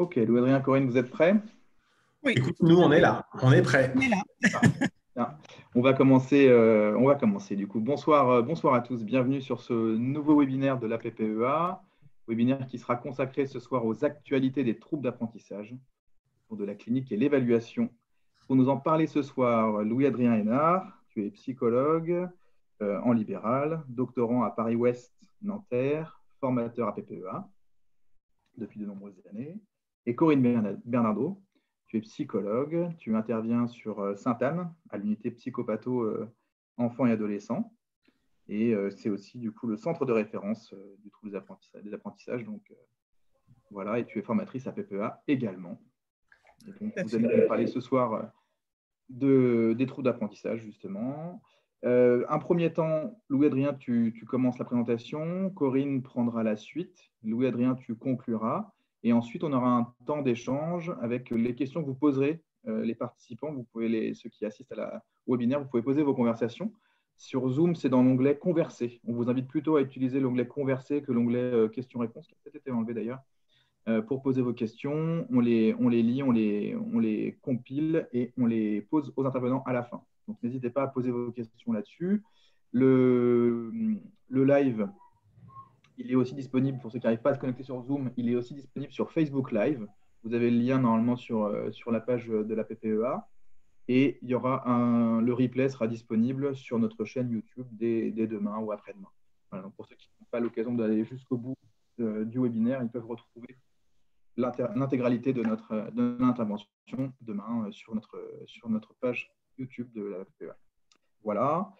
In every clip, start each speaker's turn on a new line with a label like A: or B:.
A: Ok, Louis-Adrien, Corinne, vous êtes prêts?
B: Oui. Écoute, nous, on est là, on est prêts. On est
A: là. on va commencer, euh, on va commencer du coup. Bonsoir, euh, bonsoir à tous, bienvenue sur ce nouveau webinaire de la PPEA, webinaire qui sera consacré ce soir aux actualités des troubles d'apprentissage pour de la clinique et l'évaluation. Pour nous en parler ce soir, Louis-Adrien Hénard, tu es psychologue euh, en libéral, doctorant à Paris-Ouest, Nanterre, formateur à PPEA depuis de nombreuses années et Corinne Bernardo. Tu es psychologue, tu interviens sur euh, Sainte-Anne, à l'unité psychopatho euh, enfants et adolescents. Et euh, c'est aussi du coup le centre de référence du trouble des apprentissages. Donc voilà, et tu es formatrice à PPA également. vous allez parler ce soir de, des troubles d'apprentissage justement. un premier temps, Louis-Adrien, tu, tu, commences la présentation. Corinne prendra la suite. Louis-Adrien, tu concluras. Et ensuite, on aura un temps d'échange avec les questions que vous poserez, euh, les participants. Vous pouvez les, ceux qui assistent au webinaire, vous pouvez poser vos conversations. Sur Zoom, c'est dans l'onglet Converser. On vous invite plutôt à utiliser l'onglet Converser que l'onglet euh, Questions-réponses, qui a peut-être été enlevé d'ailleurs, euh, pour poser vos questions. On les, on les lit, on les, on les compile et on les pose aux intervenants à la fin. Donc, n'hésitez pas à poser vos questions là-dessus. Le, le live il est aussi disponible, pour ceux qui n'arrivent pas à se connecter sur Zoom, il est aussi disponible sur Facebook Live. Vous avez le lien normalement sur, euh, sur la page de la PPEA. Et il y aura un, le replay sera disponible sur notre chaîne YouTube dès, demain ou après-demain. pour ceux qui n'ont pas l'occasion d'aller jusqu'au bout euh, du webinaire, ils peuvent retrouver l'intégralité de notre, de intervention demain euh, sur, notre, sur notre page YouTube de la PPEA. Voilà.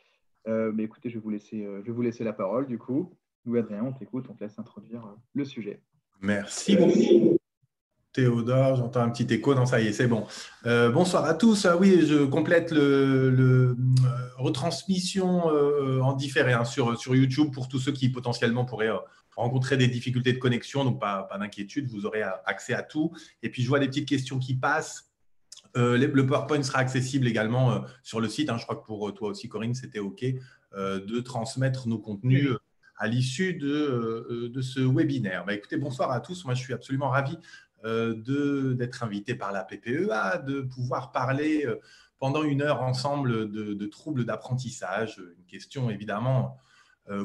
A: mais écoutez, je vais, vous laisser, je vais vous laisser la parole du coup. Louis-Adrien, on t'écoute, on te laisse introduire euh, le sujet.
B: Merci beaucoup. Théodore, j'entends un petit écho. Non, ça y est, c'est bon. Euh, bonsoir à tous. Ah oui, je complète le, le euh, retransmission en différé hein, sur, sur YouTube pour tous ceux qui potentiellement pourraient rencontrer des difficultés de connexion. Donc, pas, pas d'inquiétude, vous aurez accès à tout. Et puis, je vois des petites questions qui passent. le PowerPoint sera accessible également sur le site. Hein. je crois que pour toi aussi, Corinne, c'était OK de transmettre nos contenus à l'issue de, euh, de, ce webinaire. Bah, écoutez, bonsoir à tous. Moi, je suis absolument ravi euh, d'être invité par la PPEA, de pouvoir parler euh, pendant une heure ensemble de, troubles d'apprentissage. Une question évidemment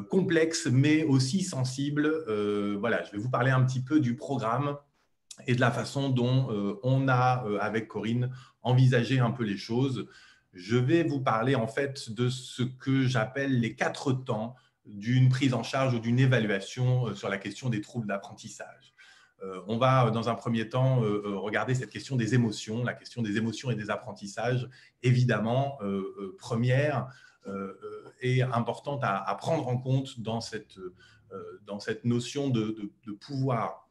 B: complexe, mais aussi sensible. voilà, je vais vous parler un petit peu du programme et de la façon dont on a, avec Corinne, envisagé un peu les choses. Je vais vous parler en fait de ce que j'appelle les quatre temps d'une prise en charge ou d'une évaluation euh, sur la question des troubles d'apprentissage. Euh, on va, dans un premier temps, euh, regarder cette question des émotions, la question des émotions et des apprentissages, évidemment, première et importante à, prendre en compte dans cette, dans cette notion de, de pouvoir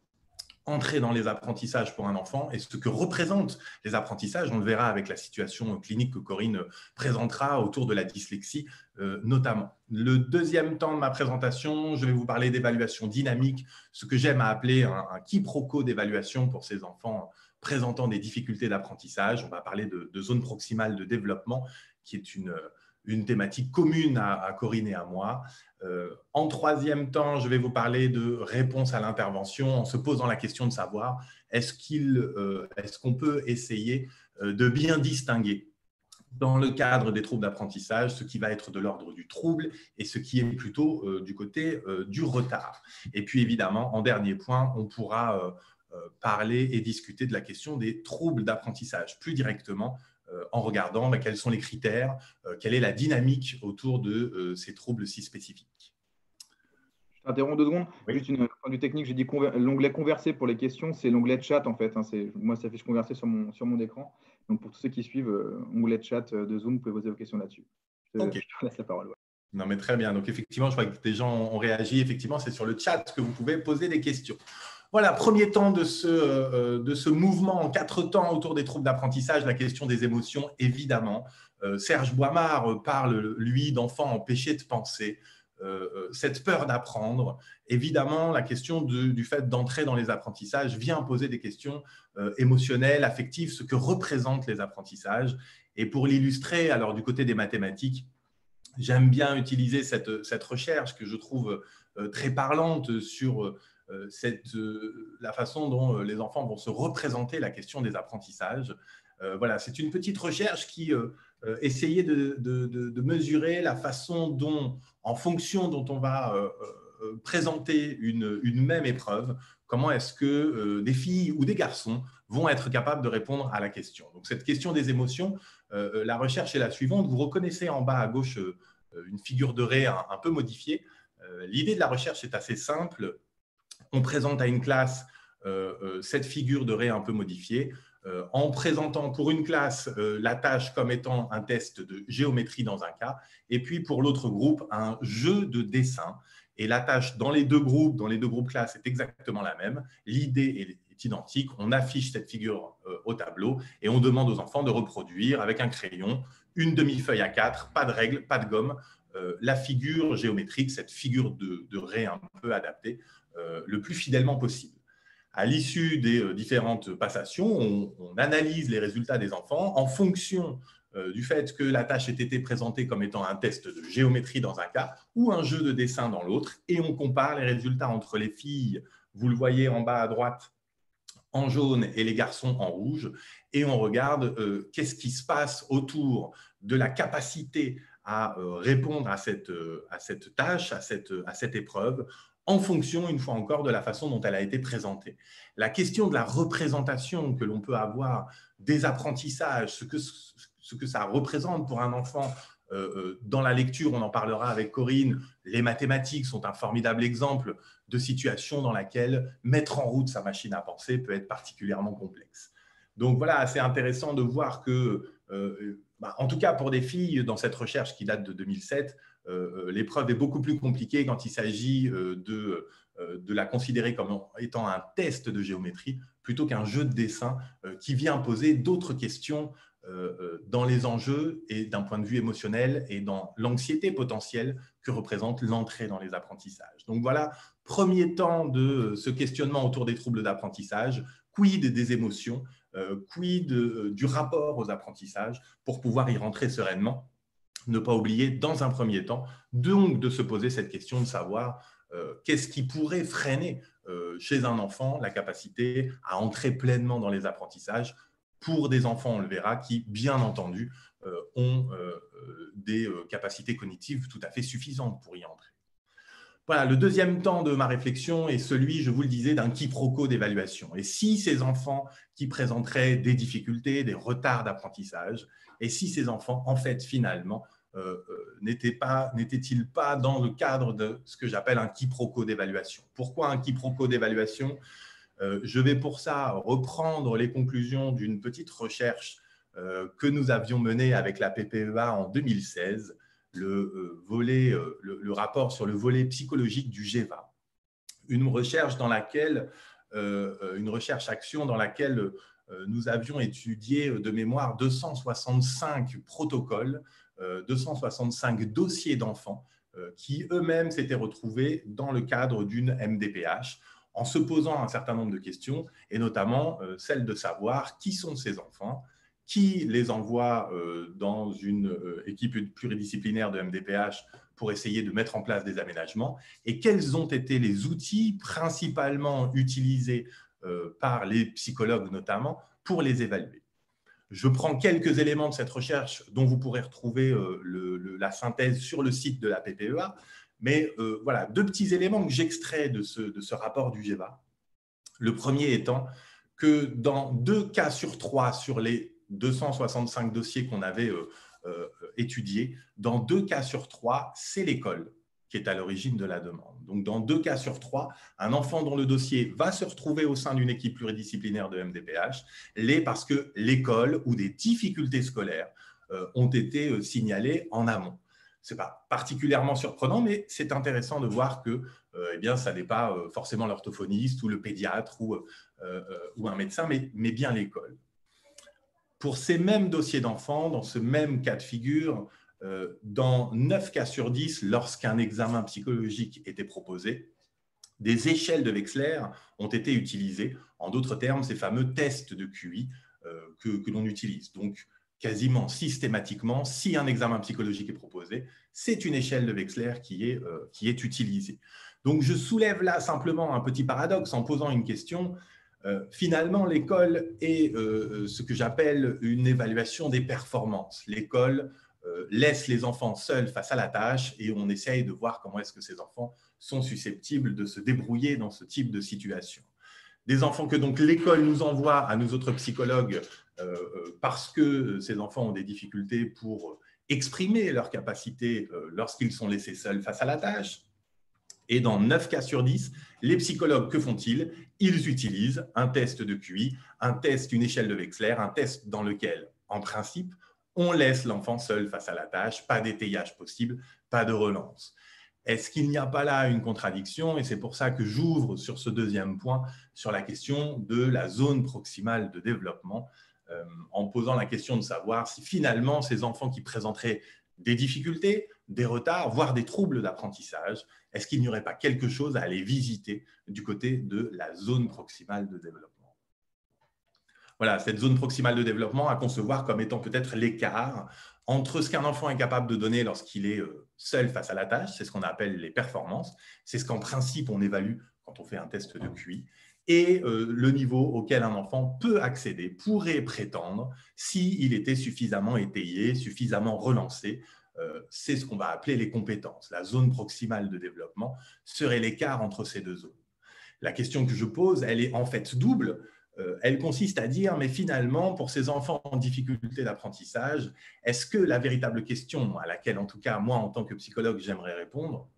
B: entrer dans les apprentissages pour un enfant et ce que représentent les apprentissages. On le verra avec la situation clinique que Corinne présentera autour de la dyslexie euh, notamment. Le deuxième temps de ma présentation, je vais vous parler d'évaluation dynamique, ce que j'aime à appeler un, quiproquo d'évaluation pour ces enfants présentant des difficultés d'apprentissage. On va parler de, zone proximale de développement, qui est une, une thématique commune à, Corinne et à moi. Euh, en troisième temps, je vais vous parler de réponse à l'intervention en se posant la question de savoir est-ce qu'il, euh, est-ce qu'on peut essayer euh, de bien distinguer dans le cadre des troubles d'apprentissage ce qui va être de l'ordre du trouble et ce qui est plutôt du côté du retard. Et puis évidemment, en dernier point, on pourra parler et discuter de la question des troubles d'apprentissage plus directement euh, en regardant bah, quels sont les critères, euh, quelle est la dynamique autour de euh, ces troubles si spécifiques.
A: Je t'interromps deux secondes. Juste une point du technique, j'ai dit l'onglet converser pour les questions, c'est l'onglet chat en fait. Hein. moi, ça affiche converser sur mon, sur mon écran. Donc pour tous ceux qui suivent, onglet chat de Zoom, vous pouvez poser vos questions là-dessus. Je, te laisse la parole.
B: Non, mais très bien. Donc, effectivement, je crois que des gens ont réagi. Effectivement, c'est sur le chat que vous pouvez poser des questions. Voilà, premier temps de ce, euh, de ce mouvement en quatre temps autour des troubles d'apprentissage, la question des émotions, évidemment. Euh, Serge Boimard parle, lui, d'enfants empêchés de penser, euh, cette peur d'apprendre. Évidemment, la question du fait d'entrer dans les apprentissages vient poser des questions émotionnelles, affectives, ce que représentent les apprentissages. Et pour l'illustrer, alors du côté des mathématiques, j'aime bien utiliser cette, cette, recherche que je trouve très parlante sur la façon dont les enfants vont se représenter la question des apprentissages. voilà, c'est une petite recherche qui essayait de, mesurer la façon dont, en fonction dont on va présenter une, même épreuve, comment est-ce que des filles ou des garçons vont être capables de répondre à la question. Donc cette question des émotions, la recherche est la suivante. Vous reconnaissez en bas à gauche une figure de Ré un, peu modifiée. L'idée de la recherche est assez simple. On présente à une classe cette figure de Ré un peu modifiée. Euh, en présentant pour une classe euh, la tâche comme étant un test de géométrie dans un cas, et puis pour l'autre groupe, un jeu de dessin. Et la tâche dans les deux groupes, dans les deux groupes classes, est exactement la même. L'idée est identique. On affiche cette figure euh, au tableau et on demande aux enfants de reproduire avec un crayon, une demi-feuille à quatre, pas de règles, pas de gomme, la figure géométrique, cette figure de, de ré un peu adaptée, le plus fidèlement possible. À l'issue des euh, différentes passations, on, analyse les résultats des enfants en fonction euh, du fait que la tâche ait été présentée comme étant un test de géométrie dans un cas ou un jeu de dessin dans l'autre, et on compare les résultats entre les filles, vous le voyez en bas à droite, en jaune et les garçons en rouge, et on regarde euh, qu'est-ce qui se passe autour de la capacité à répondre à cette, à cette tâche, à cette, à cette épreuve, en fonction, une fois encore, de la façon dont elle a été présentée. La question de la représentation que l'on peut avoir des apprentissages, ce que, ça représente pour un enfant euh, euh, dans la lecture, on en parlera avec Corinne, les mathématiques sont un formidable exemple de situation dans laquelle mettre en route sa machine à penser peut être particulièrement complexe. Donc voilà, c'est intéressant de voir que, euh, bah, en tout cas pour des filles, dans cette recherche qui date de 2007, euh, euh, l'épreuve est beaucoup plus compliquée quand il s'agit euh, de, de la considérer comme étant un test de géométrie plutôt qu'un jeu de dessin qui vient poser d'autres questions dans les enjeux et d'un point de vue émotionnel et dans l'anxiété potentielle que représente l'entrée dans les apprentissages. Donc voilà, premier temps de ce questionnement autour des troubles d'apprentissage, quid des émotions, quid du rapport aux apprentissages pour pouvoir y rentrer sereinement ne pas oublier dans un premier temps, donc de se poser cette question de savoir euh, qu'est-ce qui pourrait freiner euh, chez un enfant la capacité à entrer pleinement dans les apprentissages pour des enfants, on le verra, qui, bien entendu, euh, ont des capacités cognitives tout à fait suffisantes pour y entrer. Voilà, le deuxième temps de ma réflexion est celui, je vous le disais, d'un quiproquo d'évaluation. Et si ces enfants qui présenteraient des difficultés, des retards d'apprentissage, et si ces enfants, en fait, finalement, euh, euh, n'était-il pas, dans le cadre de ce que j'appelle un quiproquo d'évaluation? Pourquoi un quiproquo d'évaluation? Euh, Je vais pour ça reprendre les conclusions d'une petite recherche que nous avions menée avec la PPEA en 2016, le, volet, le, rapport sur le volet psychologique du GEVA. Une recherche dans laquelle, une recherche action dans laquelle nous avions étudié de mémoire 265 protocoles 265 euh, dossiers d'enfants euh, qui eux-mêmes s'étaient retrouvés dans le cadre d'une MDPH en se posant un certain nombre de questions, et notamment euh, celle de savoir qui sont ces enfants, qui les envoie dans une équipe pluridisciplinaire de MDPH pour essayer de mettre en place des aménagements, et quels ont été les outils principalement utilisés par les psychologues notamment pour les évaluer. Je prends quelques éléments de cette recherche dont vous pourrez retrouver euh, la synthèse sur le site de la PPEA, mais euh, voilà, deux petits éléments que j'extrais de ce, rapport du GEVA. Le premier étant que dans deux cas sur trois sur les 265 dossiers qu'on avait euh, étudiés, dans deux cas sur trois, c'est l'école est à l'origine de la demande. Donc, dans deux cas sur trois, un enfant dont le dossier va se retrouver au sein d'une équipe pluridisciplinaire de MDPH l'est parce que l'école ou des difficultés scolaires euh, ont été euh, signalées en amont. Ce n'est pas particulièrement surprenant, mais c'est intéressant de voir que euh, eh bien, ça n'est pas forcément l'orthophoniste ou le pédiatre ou, un médecin, mais, bien l'école. Pour ces mêmes dossiers d'enfants, dans ce même cas de figure, dans 9 cas sur 10, lorsqu'un examen psychologique était proposé, des échelles de Wechsler ont été utilisées. En d'autres termes, ces fameux tests de QI euh, que, l'on utilise. Donc, quasiment systématiquement, si un examen psychologique est proposé, c'est une échelle de Wechsler qui est, euh, utilisée. Donc, je soulève là simplement un petit paradoxe en posant une question. Euh, finalement, l'école est euh, ce que j'appelle une évaluation des performances. L'école euh, laisse les enfants seuls face à la tâche et on essaye de voir comment est-ce que ces enfants sont susceptibles de se débrouiller dans ce type de situation. Des enfants que donc l'école nous envoie à nous autres psychologues parce que ces enfants ont des difficultés pour exprimer leurs capacités lorsqu'ils sont laissés seuls face à la tâche et dans 9 cas sur 10, les psychologues, que font-ils? Ils utilisent un test de QI, un test, une échelle de Wechsler, un test dans lequel, en principe, on laisse l'enfant seul face à la tâche, pas d'étayage possible, pas de relance. Est-ce qu'il n'y a pas là une contradiction? Et c'est pour ça que j'ouvre sur ce deuxième point, sur la question de la zone proximale de développement, euh, en posant la question de savoir si finalement ces enfants qui présenteraient des difficultés, des retards, voire des troubles d'apprentissage, est-ce qu'il n'y aurait pas quelque chose à aller visiter du côté de la zone proximale de développement? Voilà, cette zone proximale de développement à concevoir comme étant peut-être l'écart entre ce qu'un enfant est capable de donner lorsqu'il est euh, seul face à la tâche, c'est ce qu'on appelle les performances, c'est ce qu'en principe on évalue quand on fait un test de QI, et euh, le niveau auquel un enfant peut accéder, pourrait prétendre, s'il était suffisamment étayé, suffisamment relancé. Euh, c'est ce qu'on va appeler les compétences. La zone proximale de développement serait l'écart entre ces deux zones. La question que je pose, elle est en fait double. Euh, elle consiste à dire, mais finalement, pour ces enfants en difficulté d'apprentissage, est-ce que la véritable question à laquelle, en tout cas, moi, en tant que psychologue, j'aimerais répondre,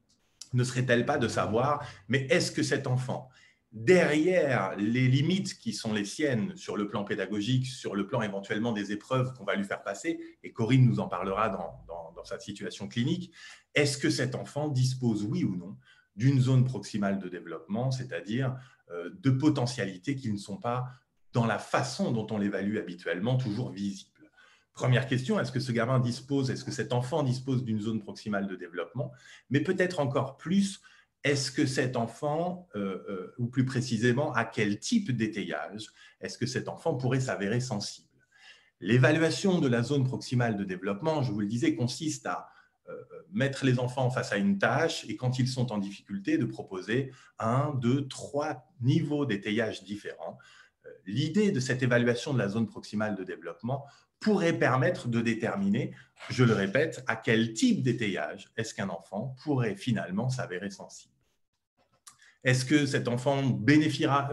B: ne serait-elle pas de savoir, mais est-ce que cet enfant derrière les limites qui sont les siennes sur le plan pédagogique, sur le plan éventuellement des épreuves qu'on va lui faire passer, et Corinne nous en parlera dans, sa situation clinique, est-ce que cet enfant dispose, oui ou non, d'une zone proximale de développement, c'est-à-dire euh, de potentialités qui ne sont pas dans la façon dont on l'évalue habituellement toujours visibles. Première question, est-ce que ce gamin dispose, est-ce que cet enfant dispose d'une zone proximale de développement? Mais peut-être encore plus, est-ce que cet enfant, euh, euh, ou plus précisément, à quel type d'étayage est-ce que cet enfant pourrait s'avérer sensible? L'évaluation de la zone proximale de développement, je vous le disais, consiste à mettre les enfants face à une tâche et quand ils sont en difficulté, de proposer un, deux, trois niveaux d'étayage différents. L'idée de cette évaluation de la zone proximale de développement pourrait permettre de déterminer, je le répète, à quel type d'étayage est-ce qu'un enfant pourrait finalement s'avérer sensible. Est-ce que cet enfant bénéficiera,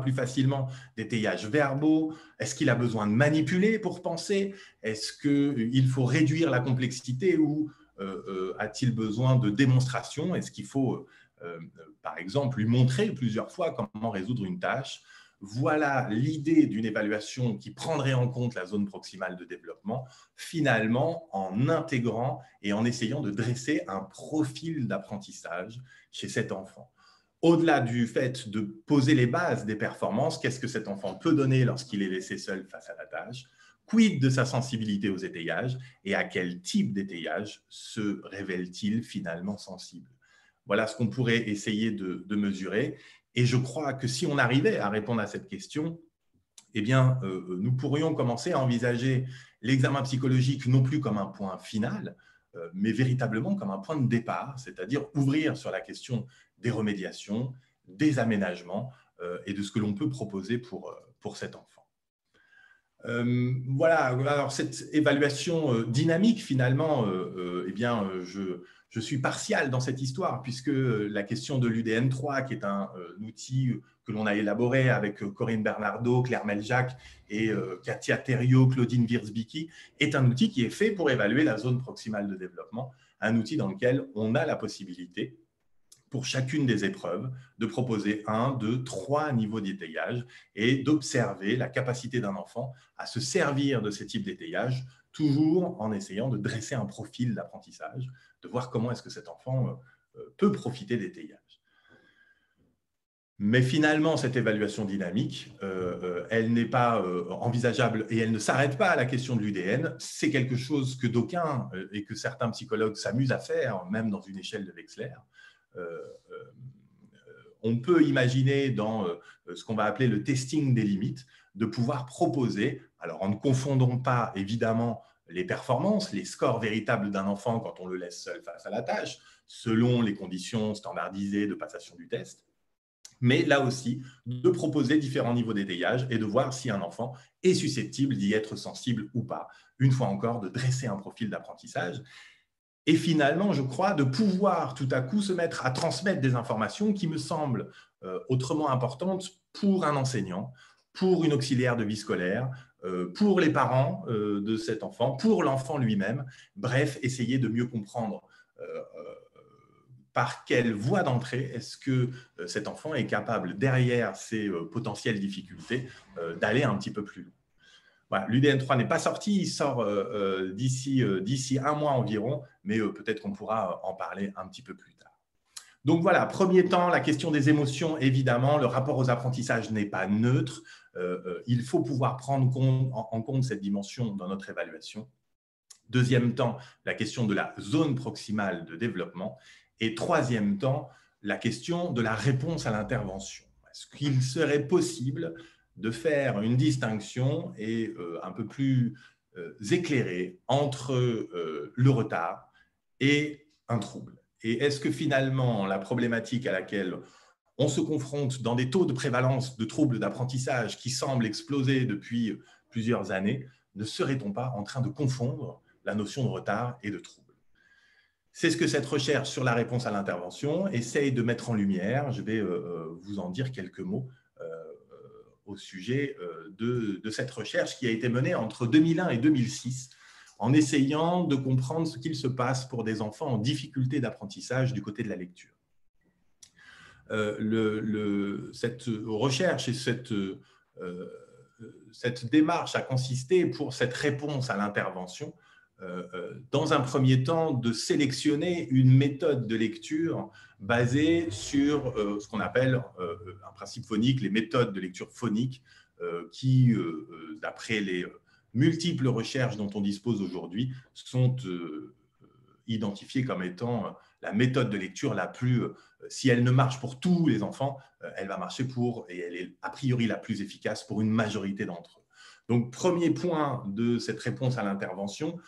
B: plus facilement d'étayages verbaux? Est-ce qu'il a besoin de manipuler pour penser? Est-ce qu'il faut réduire la complexité ou euh, euh, a-t-il besoin de démonstration? Est-ce qu'il faut, euh, par exemple, lui montrer plusieurs fois comment résoudre une tâche? Voilà l'idée d'une évaluation qui prendrait en compte la zone proximale de développement, finalement en intégrant et en essayant de dresser un profil d'apprentissage chez cet enfant. Au-delà du fait de poser les bases des performances, qu'est-ce que cet enfant peut donner lorsqu'il est laissé seul face à la tâche Quid de sa sensibilité aux étayages et à quel type d'étayage se révèle-t-il finalement sensible? Voilà ce qu'on pourrait essayer de, mesurer. Et je crois que si on arrivait à répondre à cette question, eh bien, euh, nous pourrions commencer à envisager l'examen psychologique non plus comme un point final, mais véritablement comme un point de départ, c'est-à-dire ouvrir sur la question des remédiations, des aménagements euh, et de ce que l'on peut proposer pour, pour cet enfant. voilà, alors cette évaluation dynamique, finalement, eh bien, je, je suis partial dans cette histoire, puisque la question de l'UDN3, qui est un, euh, outil que l'on a élaboré avec euh, Corinne Bernardo, Claire Meljac et euh, Katia Thériault, Claudine Wierzbicki, est un outil qui est fait pour évaluer la zone proximale de développement, un outil dans lequel on a la possibilité, pour chacune des épreuves, de proposer un, deux, trois niveaux d'étayage et d'observer la capacité d'un enfant à se servir de ces types d'étayage, toujours en essayant de dresser un profil d'apprentissage de voir comment est-ce que cet enfant euh, peut profiter teillages. Mais finalement, cette évaluation dynamique, euh, elle n'est pas envisageable et elle ne s'arrête pas à la question de l'UDN. C'est quelque chose que d'aucuns et que certains psychologues s'amusent à faire, même dans une échelle de Wechsler. on peut imaginer dans ce qu'on va appeler le testing des limites, de pouvoir proposer, alors en ne confondant pas évidemment les performances, les scores véritables d'un enfant quand on le laisse seul face à la tâche, selon les conditions standardisées de passation du test. Mais là aussi, de proposer différents niveaux d'étayage et de voir si un enfant est susceptible d'y être sensible ou pas. Une fois encore, de dresser un profil d'apprentissage. Et finalement, je crois, de pouvoir tout à coup se mettre à transmettre des informations qui me semblent euh, autrement importantes pour un enseignant, pour une auxiliaire de vie scolaire, euh, pour les parents euh, de cet enfant, pour l'enfant lui-même. Bref, essayer de mieux comprendre par quelle voie d'entrée est-ce que cet enfant est capable, derrière ses potentielles difficultés, d'aller un petit peu plus loin? Voilà, L'UDN 3 n'est pas sorti, il sort d'ici un mois environ, mais peut-être qu'on pourra en parler un petit peu plus tard. Donc voilà, premier temps, la question des émotions, évidemment, le rapport aux apprentissages n'est pas neutre. Euh, euh, il faut pouvoir prendre en, compte cette dimension dans notre évaluation. Deuxième temps, la question de la zone proximale de développement. Et troisième temps, la question de la réponse à l'intervention. Est-ce qu'il serait possible de faire une distinction et euh, un peu plus éclairée entre le retard et un trouble? Et est-ce que finalement la problématique à laquelle on se confronte dans des taux de prévalence de troubles d'apprentissage qui semblent exploser depuis plusieurs années, ne serait-on pas en train de confondre la notion de retard et de trouble? C'est ce que cette recherche sur la réponse à l'intervention essaye de mettre en lumière. Je vais euh, euh, vous en dire quelques mots euh, au sujet de, cette recherche qui a été menée entre 2001 et 2006 en essayant de comprendre ce qu'il se passe pour des enfants en difficulté d'apprentissage du côté de la lecture. Le, cette recherche et cette, démarche a consisté pour cette réponse à l'intervention, dans un premier temps, de sélectionner une méthode de lecture basée sur ce qu'on appelle un principe phonique, les méthodes de lecture phonique, qui, d'après les multiples recherches dont on dispose aujourd'hui, sont identifiées comme étant la méthode de lecture la plus, euh, si elle ne marche pour tous les enfants, euh, elle va marcher pour, et elle est a priori la plus efficace pour une majorité d'entre eux. Donc, premier point de cette réponse à l'intervention, euh,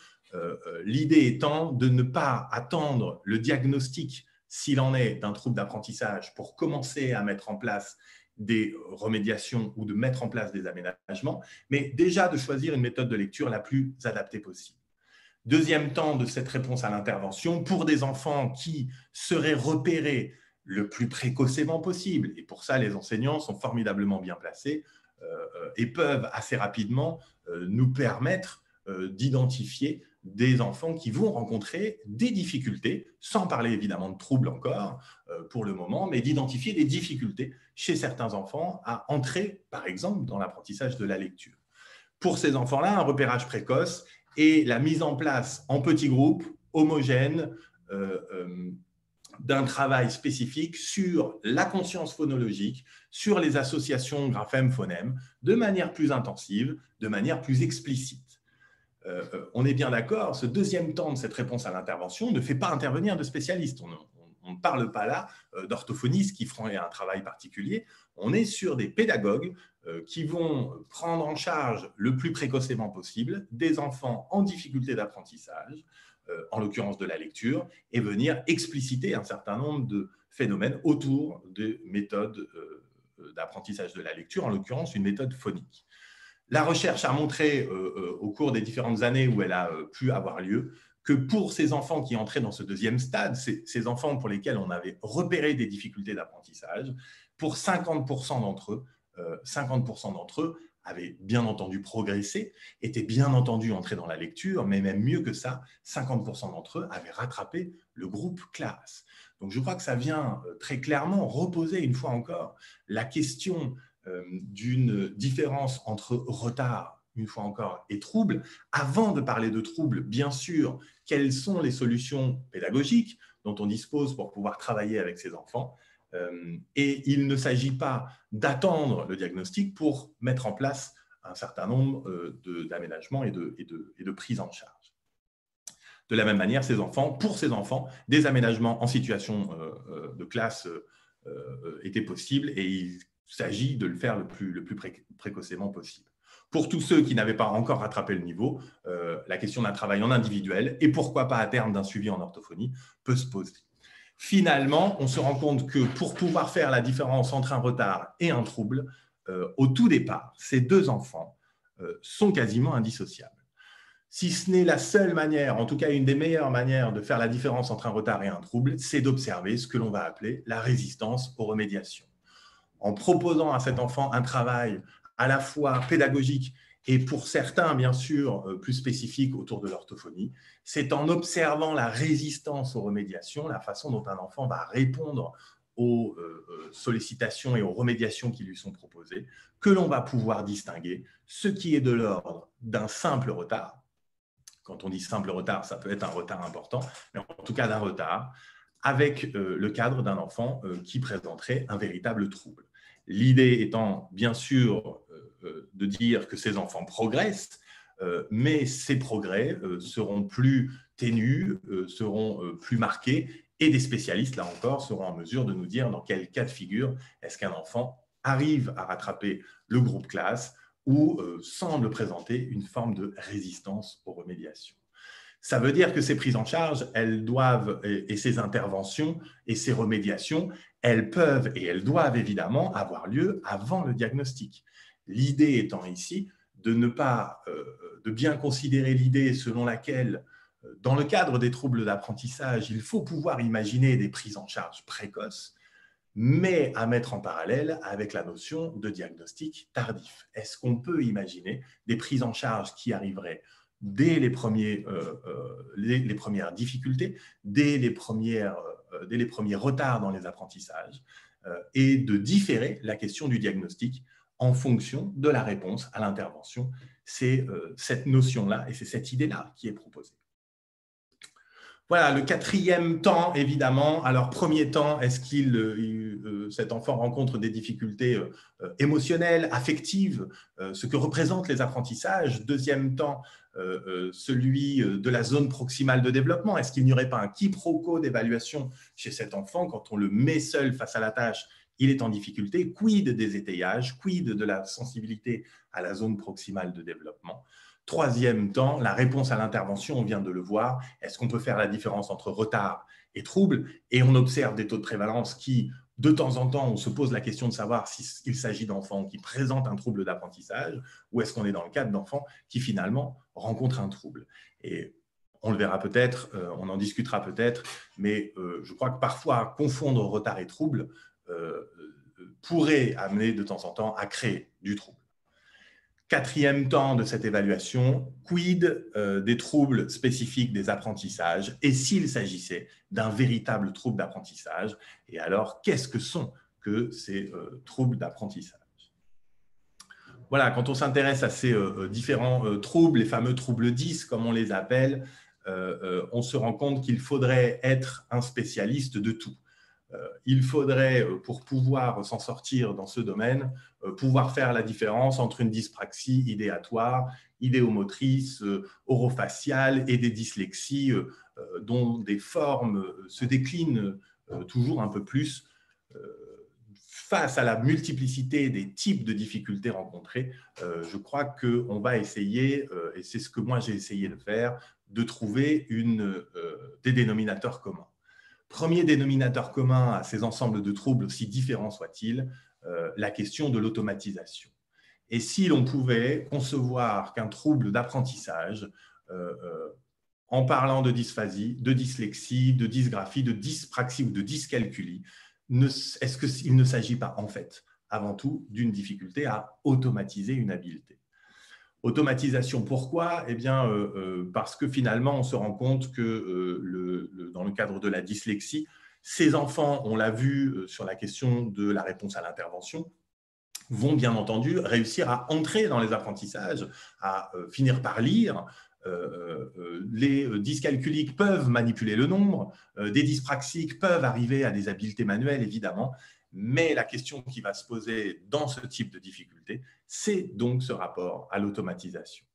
B: l'idée étant de ne pas attendre le diagnostic, s'il en est, d'un trouble d'apprentissage pour commencer à mettre en place des remédiations ou de mettre en place des aménagements, mais déjà de choisir une méthode de lecture la plus adaptée possible. Deuxième temps de cette réponse à l'intervention, pour des enfants qui seraient repérés le plus précocement possible, et pour ça les enseignants sont formidablement bien placés euh, et peuvent assez rapidement euh, nous permettre euh, d'identifier des enfants qui vont rencontrer des difficultés, sans parler évidemment de troubles encore pour le moment, mais d'identifier des difficultés chez certains enfants à entrer, par exemple, dans l'apprentissage de la lecture. Pour ces enfants-là, un repérage précoce et la mise en place en petits groupes homogènes euh, euh, d'un travail spécifique sur la conscience phonologique, sur les associations graphème-phonème, de manière plus intensive, de manière plus explicite. Euh, on est bien d'accord, ce deuxième temps de cette réponse à l'intervention ne fait pas intervenir de spécialistes. On, ne parle pas là d'orthophonistes qui feront un travail particulier. On est sur des pédagogues euh, qui vont prendre en charge le plus précocement possible des enfants en difficulté d'apprentissage, euh, en l'occurrence de la lecture, et venir expliciter un certain nombre de phénomènes autour des méthodes euh, d'apprentissage de la lecture, en l'occurrence une méthode phonique. La recherche a montré au cours des différentes années où elle a pu avoir lieu que pour ces enfants qui entraient dans ce deuxième stade, ces enfants pour lesquels on avait repéré des difficultés d'apprentissage, pour 50% d'entre eux, 50% euh, d'entre eux avaient bien entendu progressé, étaient bien entendu entrés dans la lecture, mais même mieux que ça, 50% d'entre eux avaient rattrapé le groupe classe. Donc je crois que ça vient euh, très clairement reposer une fois encore la question euh, d'une différence entre retard, une fois encore, et trouble. Avant de parler de trouble, bien sûr, quelles sont les solutions pédagogiques dont on dispose pour pouvoir travailler avec ces enfants euh, et il ne s'agit pas d'attendre le diagnostic pour mettre en place un certain nombre euh, d'aménagements et de, et, de, et de prise en charge. De la même manière, ces enfants, pour ces enfants, des aménagements en situation euh, de classe étaient possibles et il s'agit de le faire le plus, le plus précocement possible. Pour tous ceux qui n'avaient pas encore rattrapé le niveau, euh, la question d'un travail en individuel et pourquoi pas à terme d'un suivi en orthophonie peut se poser. Finalement, on se rend compte que pour pouvoir faire la différence entre un retard et un trouble, euh, au tout départ, ces deux enfants euh, sont quasiment indissociables. Si ce n'est la seule manière, en tout cas une des meilleures manières de faire la différence entre un retard et un trouble, c'est d'observer ce que l'on va appeler la résistance aux remédiations. En proposant à cet enfant un travail à la fois pédagogique et pour certains, bien sûr, euh, plus spécifiques autour de l'orthophonie, c'est en observant la résistance aux remédiations, la façon dont un enfant va répondre aux euh, euh, sollicitations et aux remédiations qui lui sont proposées, que l'on va pouvoir distinguer ce qui est de l'ordre d'un simple retard. Quand on dit simple retard, ça peut être un retard important, mais en tout cas d'un retard, avec le cadre d'un enfant qui présenterait un véritable trouble. L'idée étant bien sûr euh, de dire que ces enfants progressent, euh, mais ces progrès euh, seront plus ténus, seront plus marqués, et des spécialistes, là encore, seront en mesure de nous dire dans quel cas de figure est-ce qu'un enfant arrive à rattraper le groupe classe ou semble présenter une forme de résistance aux remédiations. Ça veut dire que ces prises en charge, elles doivent, et ces interventions et ces remédiations, elles peuvent et elles doivent évidemment avoir lieu avant le diagnostic. L'idée étant ici de ne pas, euh, de bien considérer l'idée selon laquelle, euh, dans le cadre des troubles d'apprentissage, il faut pouvoir imaginer des prises en charge précoces, mais à mettre en parallèle avec la notion de diagnostic tardif. Est-ce qu'on peut imaginer des prises en charge qui arriveraient dès les, premiers, euh, les, premières difficultés, dès les, premières, dès les premiers retards dans les apprentissages, et de différer la question du diagnostic en fonction de la réponse à l'intervention. C'est euh, cette notion-là et c'est cette idée-là qui est proposée. Voilà, le quatrième temps, évidemment. Alors, premier temps, est-ce qu'il, euh, euh, cet enfant rencontre des difficultés émotionnelles, affectives, ce que représentent les apprentissages? Deuxième temps, celui de la zone proximale de développement. Est-ce qu'il n'y aurait pas un quiproquo d'évaluation chez cet enfant quand on le met seul face à la tâche? Il est en difficulté. Quid des étayages Quid de la sensibilité à la zone proximale de développement? Troisième temps, la réponse à l'intervention, on vient de le voir. Est-ce qu'on peut faire la différence entre retard et trouble? Et on observe des taux de prévalence qui, de temps en temps, on se pose la question de savoir s'il s'agit d'enfants qui présentent un trouble d'apprentissage ou est-ce qu'on est dans le cadre d'enfants qui finalement rencontrent un trouble. Et on le verra peut-être, euh, on en discutera peut-être, mais euh, je crois que parfois confondre retard et trouble, euh, pourrait amener de temps en temps à créer du trouble. Quatrième temps de cette évaluation, quid euh, des troubles spécifiques des apprentissages et s'il s'agissait d'un véritable trouble d'apprentissage? Et alors, qu'est-ce que sont que ces euh, troubles d'apprentissage? Voilà, quand on s'intéresse à ces différents troubles, les fameux troubles 10 comme on les appelle, on se rend compte qu'il faudrait être un spécialiste de tout. Euh, il faudrait, euh, pour pouvoir s'en sortir dans ce domaine, euh, pouvoir faire la différence entre une dyspraxie idéatoire, idéomotrice, orofaciale et des dyslexies dont des formes se déclinent toujours un peu plus face à la multiplicité des types de difficultés rencontrées, je crois qu'on va essayer, et c'est ce que moi j'ai essayé de faire, de trouver des dénominateurs communs. Premier dénominateur commun à ces ensembles de troubles, aussi différents soient-ils, euh, la question de l'automatisation. Et si l'on pouvait concevoir qu'un trouble d'apprentissage, euh, euh, en parlant de dysphasie, de dyslexie, de dysgraphie, de dyspraxie ou de dyscalculie, est-ce qu'il ne s'agit pas en fait avant tout d'une difficulté à automatiser une habileté? Automatisation, pourquoi? Eh bien, euh, euh, parce que finalement, on se rend compte que euh, dans le cadre de la dyslexie, ces enfants, on l'a vu sur la question de la réponse à l'intervention, vont bien entendu réussir à entrer dans les apprentissages, à finir par lire. les dyscalculiques peuvent manipuler le nombre, des dyspraxiques peuvent arriver à des habiletés manuelles, évidemment, mais la question qui va se poser dans ce type de difficulté, c'est donc ce rapport à l'automatisation.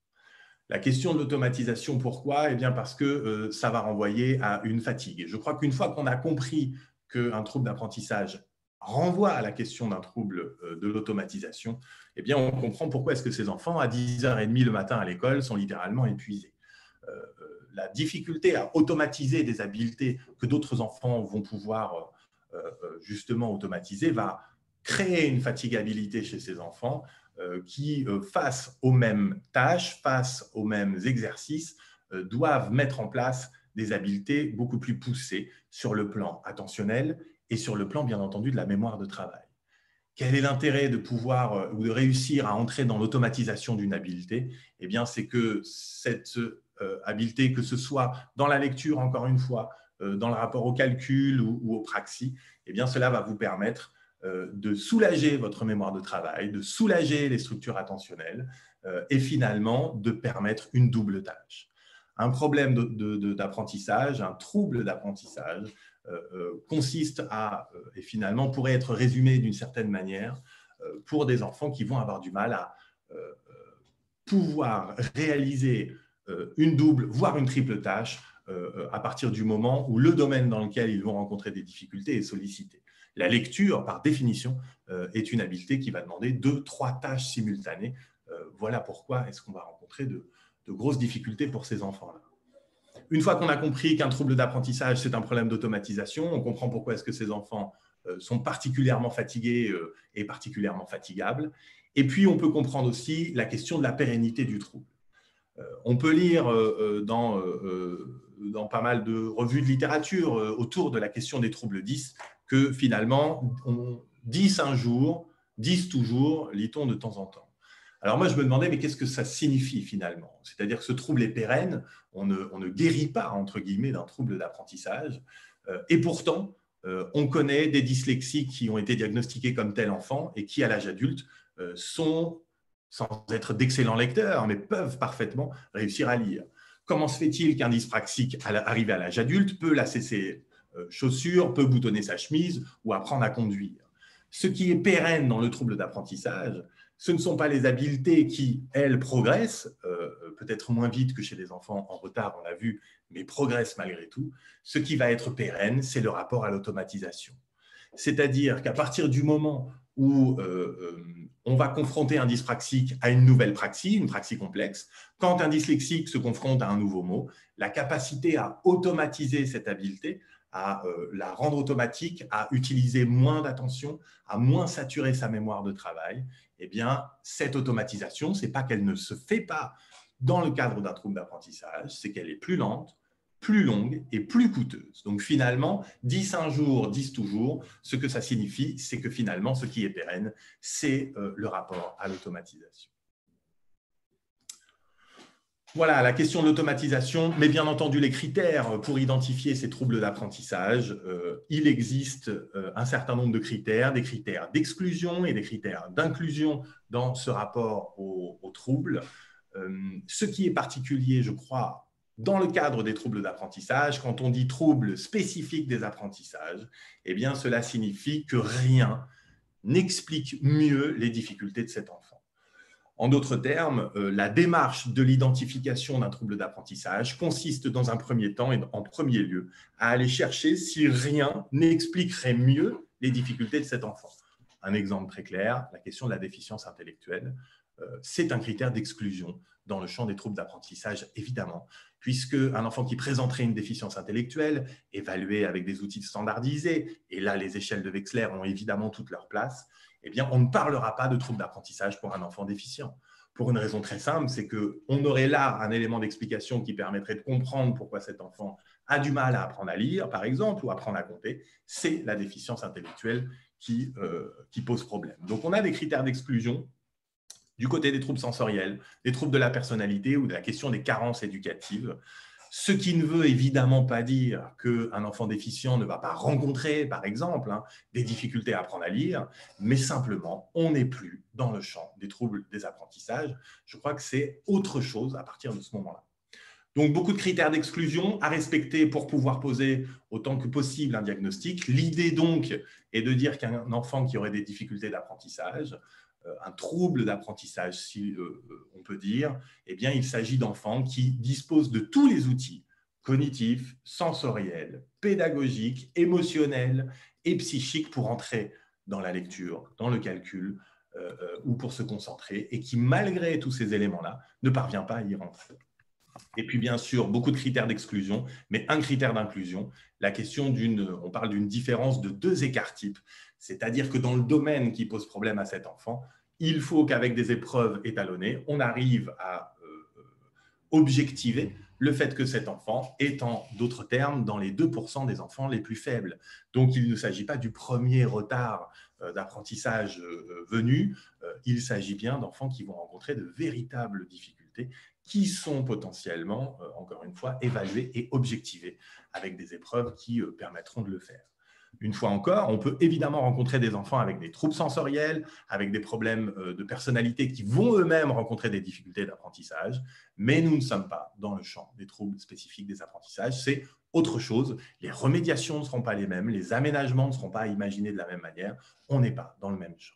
B: La question de l'automatisation, pourquoi? Eh bien parce que euh, ça va renvoyer à une fatigue. Je crois qu'une fois qu'on a compris qu'un trouble d'apprentissage renvoie à la question d'un trouble de l'automatisation, eh bien, on comprend pourquoi est-ce que ces enfants, à 10h30 le matin à l'école, sont littéralement épuisés. la difficulté à automatiser des habiletés que d'autres enfants vont pouvoir justement automatiser va créer une fatigabilité chez ces enfants euh, qui, euh, face aux mêmes tâches, face aux mêmes exercices, euh, doivent mettre en place des habiletés beaucoup plus poussées sur le plan attentionnel et sur le plan, bien entendu, de la mémoire de travail. Quel est l'intérêt de pouvoir ou de réussir à entrer dans l'automatisation d'une habileté? Eh bien, c'est que cette habileté, que ce soit dans la lecture, encore une fois, dans le rapport au calcul ou, ou au praxis, eh bien, cela va vous permettre euh, de soulager votre mémoire de travail, de soulager les structures attentionnelles euh, et finalement de permettre une double tâche. Un problème d'apprentissage, un trouble d'apprentissage euh, consiste à, et finalement pourrait être résumé d'une certaine manière, pour des enfants qui vont avoir du mal à pouvoir réaliser une double, voire une triple tâche à partir du moment où le domaine dans lequel ils vont rencontrer des difficultés est sollicité. La lecture, par définition, euh, est une habileté qui va demander deux, trois tâches simultanées. Euh, voilà pourquoi est-ce qu'on va rencontrer de, grosses difficultés pour ces enfants-là. Une fois qu'on a compris qu'un trouble d'apprentissage, c'est un problème d'automatisation, on comprend pourquoi est-ce que ces enfants euh, sont particulièrement fatigués et particulièrement fatigables. Et puis, on peut comprendre aussi la question de la pérennité du trouble. On peut lire dans, dans pas mal de revues de littérature autour de la question des troubles 10 que finalement, on, 10 un jour, 10 toujours, lit-on de temps en temps. Alors moi, je me demandais, mais qu'est-ce que ça signifie finalement? C'est-à-dire que ce trouble est pérenne, on ne, guérit pas, entre guillemets, d'un trouble d'apprentissage, euh, et pourtant, euh, on connaît des dyslexiques qui ont été diagnostiqués comme tels enfants et qui, à l'âge adulte, euh, sont, sans être d'excellents lecteurs, mais peuvent parfaitement réussir à lire. Comment se fait-il qu'un dyspraxique arrivé à l'âge adulte peut la cesser euh, chaussures, peut boutonner sa chemise ou apprendre à conduire? Ce qui est pérenne dans le trouble d'apprentissage, ce ne sont pas les habiletés qui, elles, progressent, euh, peut-être moins vite que chez les enfants en retard, on l'a vu, mais progressent malgré tout. Ce qui va être pérenne, c'est le rapport à l'automatisation. C'est-à-dire qu'à partir du moment où euh, on va confronter un dyspraxique à une nouvelle praxie, une praxie complexe, quand un dyslexique se confronte à un nouveau mot, la capacité à automatiser cette habileté à euh, la rendre automatique, à utiliser moins d'attention, à moins saturer sa mémoire de travail, eh bien, cette automatisation, ce n'est pas qu'elle ne se fait pas dans le cadre d'un trouble d'apprentissage, c'est qu'elle est plus lente, plus longue et plus coûteuse. Donc finalement, 10 un jour, 10 toujours, ce que ça signifie, c'est que finalement, ce qui est pérenne, c'est euh, le rapport à l'automatisation. Voilà, la question de l'automatisation, mais bien entendu les critères pour identifier ces troubles d'apprentissage. Euh, il existe euh, un certain nombre de critères, des critères d'exclusion et des critères d'inclusion dans ce rapport aux, troubles. Ce qui est particulier, je crois, dans le cadre des troubles d'apprentissage, quand on dit troubles spécifiques des apprentissages, eh bien cela signifie que rien n'explique mieux les difficultés de cet enfant. En d'autres termes, euh, la démarche de l'identification d'un trouble d'apprentissage consiste dans un premier temps et en premier lieu à aller chercher si rien n'expliquerait mieux les difficultés de cet enfant. Un exemple très clair, la question de la déficience intellectuelle, euh, c'est un critère d'exclusion dans le champ des troubles d'apprentissage, évidemment, puisque un enfant qui présenterait une déficience intellectuelle, évaluée avec des outils standardisés, et là les échelles de Wechsler ont évidemment toute leur place, eh bien, on ne parlera pas de troubles d'apprentissage pour un enfant déficient. Pour une raison très simple, c'est qu'on aurait là un élément d'explication qui permettrait de comprendre pourquoi cet enfant a du mal à apprendre à lire, par exemple, ou apprendre à compter. C'est la déficience intellectuelle euh, qui pose problème. Donc, on a des critères d'exclusion du côté des troubles sensoriels, des troubles de la personnalité ou de la question des carences éducatives. Ce qui ne veut évidemment pas dire qu'un enfant déficient ne va pas rencontrer, par exemple, hein, des difficultés à apprendre à lire, mais simplement, on n'est plus dans le champ des troubles des apprentissages. Je crois que c'est autre chose à partir de ce moment-là. Donc, beaucoup de critères d'exclusion à respecter pour pouvoir poser autant que possible un diagnostic. L'idée, donc, est de dire qu'un enfant qui aurait des difficultés d'apprentissage un trouble d'apprentissage, si euh, euh, on peut dire, eh bien, il s'agit d'enfants qui disposent de tous les outils cognitifs, sensoriels, pédagogiques, émotionnels et psychiques pour entrer dans la lecture, dans le calcul ou pour se concentrer et qui, malgré tous ces éléments-là, ne parvient pas à y rentrer. Et puis, bien sûr, beaucoup de critères d'exclusion, mais un critère d'inclusion, la question d'une, on parle d'une différence de deux écarts types, c'est-à-dire que dans le domaine qui pose problème à cet enfant, il faut qu'avec des épreuves étalonnées, on arrive à euh, objectiver le fait que cet enfant est, en d'autres termes, dans les 2% des enfants les plus faibles. Donc, il ne s'agit pas du premier retard euh, d'apprentissage euh, venu, il s'agit bien d'enfants qui vont rencontrer de véritables difficultés qui sont potentiellement, encore une fois, évalués et objectivés avec des épreuves qui permettront de le faire. Une fois encore, on peut évidemment rencontrer des enfants avec des troubles sensoriels, avec des problèmes euh, de personnalité qui vont eux-mêmes rencontrer des difficultés d'apprentissage, mais nous ne sommes pas dans le champ des troubles spécifiques des apprentissages, c'est autre chose. Les remédiations ne seront pas les mêmes, les aménagements ne seront pas imaginés de la même manière, on n'est pas dans le même champ.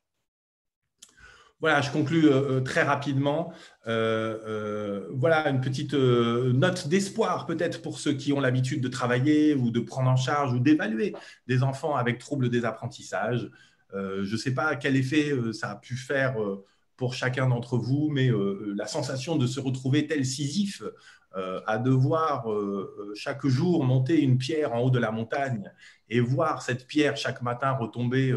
B: Voilà, je conclus euh, euh, très rapidement. Euh, voilà une petite note d'espoir peut-être pour ceux qui ont l'habitude de travailler ou de prendre en charge ou d'évaluer des enfants avec troubles des apprentissages. je ne sais pas quel effet ça a pu faire pour chacun d'entre vous, mais la sensation de se retrouver tel Sisyphe à devoir chaque jour monter une pierre en haut de la montagne et voir cette pierre chaque matin retomber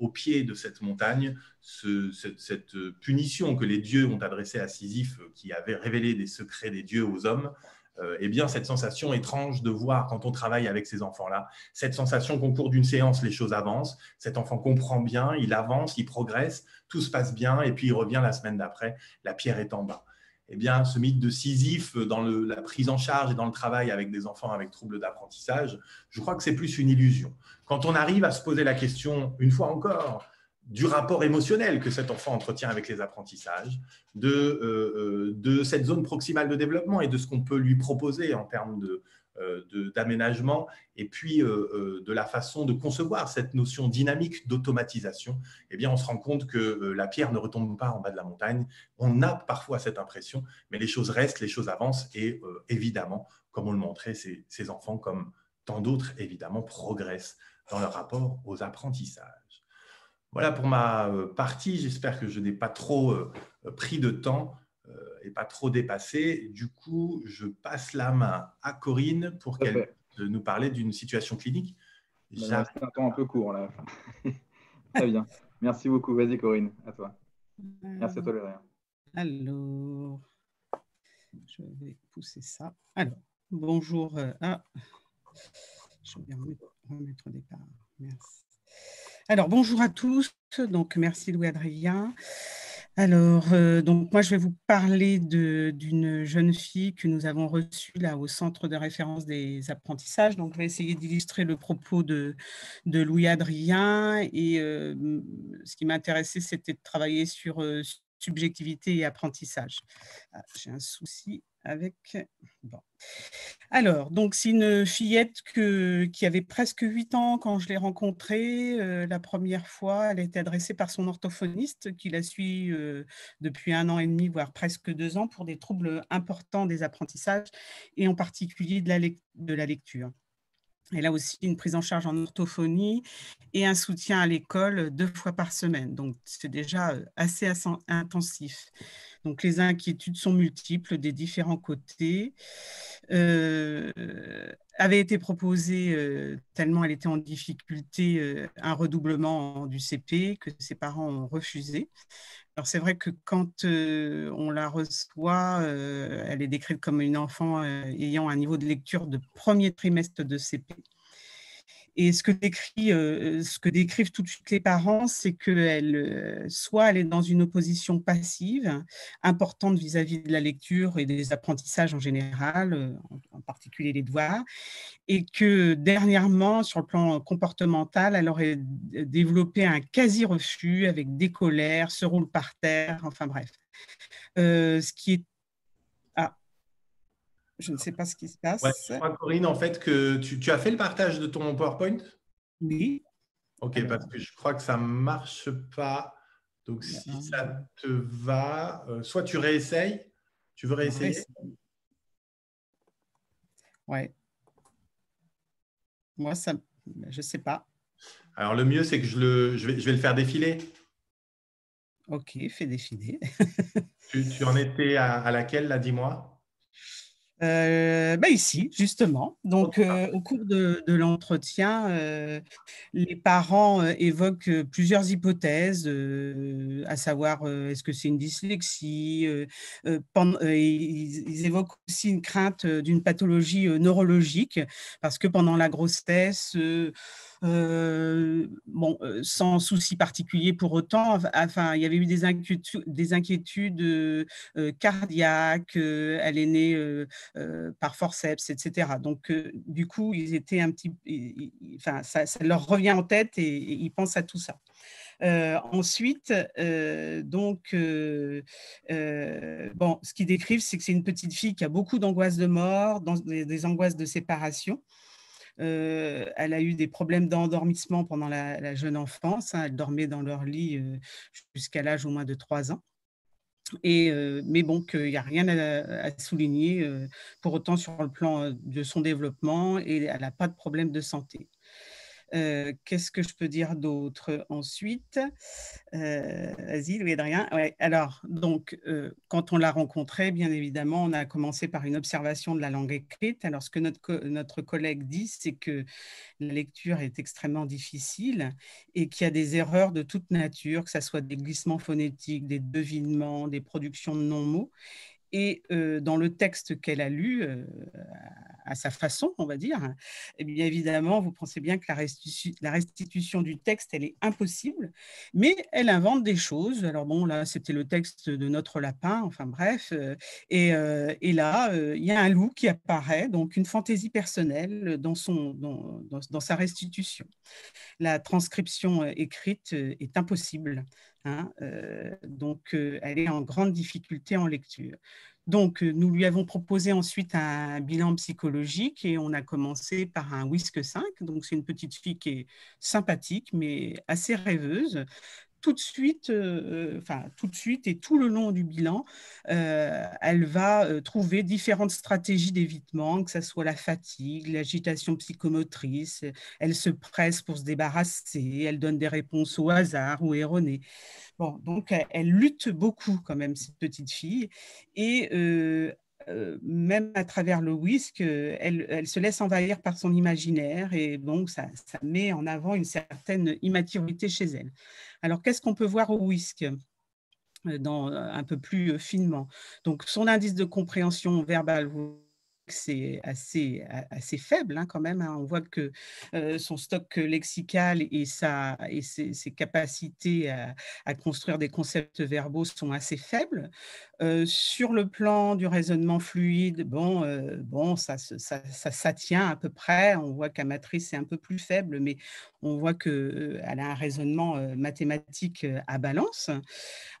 B: au pied de cette montagne, cette, punition que les dieux ont adressée à Sisyphe, qui avait révélé des secrets des dieux aux hommes, euh, eh bien, cette sensation étrange de voir quand on travaille avec ces enfants-là, cette sensation qu'au cours d'une séance, les choses avancent, cet enfant comprend bien, il avance, il progresse, tout se passe bien, et puis il revient la semaine d'après, la pierre est en bas eh bien, ce mythe de Sisyphe dans la prise en charge et dans le travail avec des enfants avec troubles d'apprentissage, je crois que c'est plus une illusion. Quand on arrive à se poser la question, une fois encore, du rapport émotionnel que cet enfant entretient avec les apprentissages, de, euh, euh, cette zone proximale de développement et de ce qu'on peut lui proposer en termes de, d'aménagement et puis euh, euh, de la façon de concevoir cette notion dynamique d'automatisation, eh bien, on se rend compte que la pierre ne retombe pas en bas de la montagne. On a parfois cette impression, mais les choses restent, les choses avancent et évidemment, comme on le montrait, ces, ces enfants, comme tant d'autres, évidemment, progressent dans leur rapport aux apprentissages. Voilà pour ma partie. J'espère que je n'ai pas trop pris de temps et pas trop dépassé. Du coup, je passe la main à Corinne pour qu'elle nous parle d'une situation clinique.
A: C'est un temps un peu court là. Très bien. Merci beaucoup. Vas-y Corinne, à toi. Merci à toi Léa.
C: Alors, je vais pousser ça. Alors, bonjour. Euh, ah, je vais remettre au départ. Merci. Alors, bonjour à tous. Donc, merci Louis-Adrien. Alors, euh, donc moi, je vais vous parler d'une jeune fille que nous avons reçue là au Centre de référence des apprentissages. Donc, je vais essayer d'illustrer le propos de, Louis Adrien. Et euh, ce qui m'intéressait, c'était de travailler sur euh, subjectivité et apprentissage. Ah, j'ai un souci Alors, donc c'est une fillette qui avait presque 8 ans quand je l'ai rencontrée euh, la première fois. Elle a été adressée par son orthophoniste qui la suit euh, depuis un an et demi, voire presque deux ans, pour des troubles importants des apprentissages et en particulier de la lecture. Elle a aussi une prise en charge en orthophonie et un soutien à l'école deux fois par semaine. Donc, c'est déjà euh, assez intensif. Donc, les inquiétudes sont multiples des différents côtés. Euh, avait été proposé, euh, tellement elle était en difficulté, euh, un redoublement du CP que ses parents ont refusé. Alors c'est vrai que quand on la reçoit, elle est décrite comme une enfant ayant un niveau de lecture de premier trimestre de CP. Et ce que, décrit, euh, ce que décrivent tout de suite les parents, c'est qu'elle, euh, soit elle est dans une opposition passive, importante vis-à-vis de la lecture et des apprentissages en général, euh, en, particulier les devoirs, et que dernièrement, sur le plan comportemental, elle aurait développé un quasi-refus avec des colères, se roule par terre, enfin bref. ce qui est je ne sais pas ce qui se passe.
B: je crois, Corinne, en fait, que tu, as fait le partage de ton PowerPoint?
C: Oui.
B: Ok, parce que je crois que ça ne marche pas. Donc, si ça te va, euh, soit tu réessayes. Tu veux réessayer?
C: Ouais. Moi, ça, je ne sais pas.
B: Alors, le mieux, c'est que je, le, je, vais, je vais le faire défiler.
C: Ok, fais défiler.
B: tu, tu, en étais à, à laquelle, là, dis-moi?
C: Euh, bah, ici, justement. Donc, euh, au cours de, l'entretien, euh, les parents évoquent plusieurs hypothèses, à savoir est-ce que c'est une dyslexie ils, évoquent aussi une crainte d'une pathologie neurologique, parce que pendant la grossesse, euh, bon, euh, sans souci particulier pour autant. Enfin, il y avait eu des inquiétudes, des inquiétudes euh, cardiaques. elle est née par forceps, etc. Donc, du coup, ils étaient un petit, enfin, ça, leur revient en tête et, ils pensent à tout ça. ensuite, donc, bon, ce qu'ils décrivent, c'est que c'est une petite fille qui a beaucoup d'angoisses de mort, des angoisses de séparation. Euh, elle a eu des problèmes d'endormissement pendant la, jeune enfance. Hein. Elle dormait dans leur lit euh, jusqu'à l'âge au moins de 3 ans. Et, euh, mais bon, qu'il n'y a rien à, à souligner pour autant sur le plan de son développement et elle n'a pas de problème de santé. Euh, qu'est-ce que je peux dire d'autre ensuite? Euh, Vas-y, Louis-Adrien. Ouais. Alors, donc, euh, quand on l'a rencontré, bien évidemment, on a commencé par une observation de la langue écrite. Alors, ce que notre, notre collègue dit, c'est que la lecture est extrêmement difficile et qu'il y a des erreurs de toute nature, que ce soit des glissements phonétiques, des devinements, des productions de non-mots. Et dans le texte qu'elle a lu, à sa façon, on va dire, eh bien évidemment, vous pensez bien que la restitution, du texte, elle est impossible, mais elle invente des choses. Alors bon, là, c'était le texte de notre lapin, enfin bref. Et, là, il y a un loup qui apparaît, donc une fantaisie personnelle dans, son, dans, dans, dans sa restitution. La transcription écrite est impossible. Hein, euh, donc, euh, elle est en grande difficulté en lecture. Donc, euh, nous lui avons proposé ensuite un bilan psychologique et on a commencé par un WISC 5. Donc, c'est une petite fille qui est sympathique, mais assez rêveuse, tout de suite, euh, euh, enfin tout de suite et tout le long du bilan, euh, elle va trouver différentes stratégies d'évitement, que ce soit la fatigue, l'agitation psychomotrice. Elle se presse pour se débarrasser, elle donne des réponses au hasard ou erronées. Bon, donc elle, lutte beaucoup quand même cette petite fille et même à travers le whisk, elle, elle, se laisse envahir par son imaginaire et donc ça, met en avant une certaine immaturité chez elle. Alors, qu'est-ce qu'on peut voir au whisk euh, dans, euh, un peu plus euh, finement? Donc, son indice de compréhension verbale, c'est assez, assez faible hein, quand même. Hein. On voit que son stock lexical et, sa, et ses, capacités à, construire des concepts verbaux sont assez faibles. sur le plan du raisonnement fluide, bon, bon ça, ça, ça, tient à peu près. On voit qu'Amatrice est un peu plus faible, mais on voit qu'elle a un raisonnement mathématique à balance.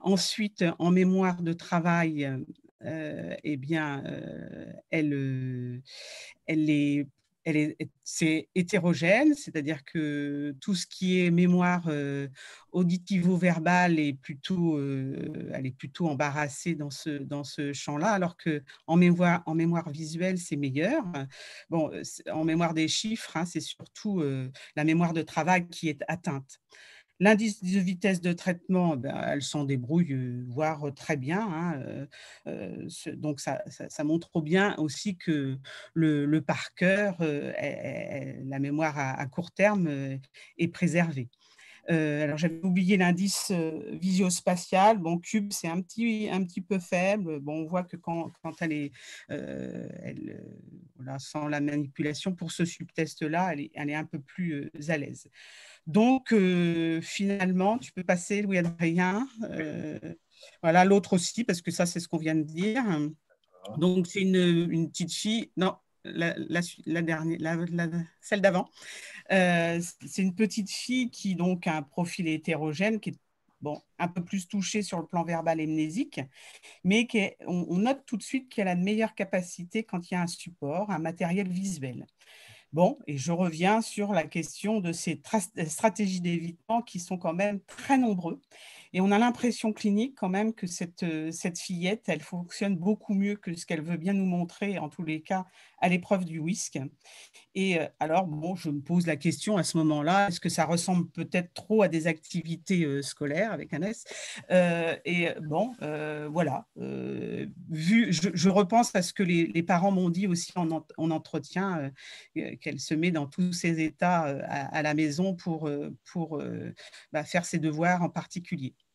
C: Ensuite, en mémoire de travail, euh, eh bien, euh, elle, euh, elle est elle est, c'est hétérogène, c'est-à-dire que tout ce qui est mémoire auditivo-verbale est plutôt, elle est plutôt embarrassée dans ce, dans ce champ-là, alors que en mémoire, en mémoire visuelle, c'est meilleur. Bon, en mémoire des chiffres, hein, c'est surtout la mémoire de travail qui est atteinte. L'indice de vitesse de traitement, ben, elle s'en débrouille, euh, voire euh, très bien. Hein, euh, donc, ça, montre bien aussi que le, par cœur, la mémoire à, court terme est préservée. Alors, j'avais oublié l'indice visio-spatial. Bon, Cube, c'est un petit, un petit peu faible. Bon, on voit que quand, elle est, elle, sans la manipulation, pour ce subtest-là, elle est, elle est un peu plus à l'aise. Donc, euh, finalement, tu peux passer, Louis-Adrien. Euh, voilà, l'autre aussi, parce que ça, c'est ce qu'on vient de dire. Donc, c'est une, petite fille. Non, la, dernière, celle d'avant. Euh, c'est une petite fille qui donc a un profil hétérogène, qui est bon, un peu plus touchée sur le plan verbal et mnésique, mais qui on, note tout de suite qu'elle a de meilleures capacités quand il y a un support, un matériel visuel. Bon, et je reviens sur la question de ces stratégies d'évitement qui sont quand même très nombreux Et on a l'impression clinique quand même que cette, cette fillette, elle fonctionne beaucoup mieux que ce qu'elle veut bien nous montrer, en tous les cas, à l'épreuve du WISC. Et alors, bon, je me pose la question à ce moment-là, est-ce que ça ressemble peut-être trop à des activités scolaires avec un S Et bon, voilà, vu, je, repense à ce que les, parents m'ont dit aussi en, entretien, qu'elle se met dans tous ces états à, la maison pour, pour bah, faire ses devoirs en particulier.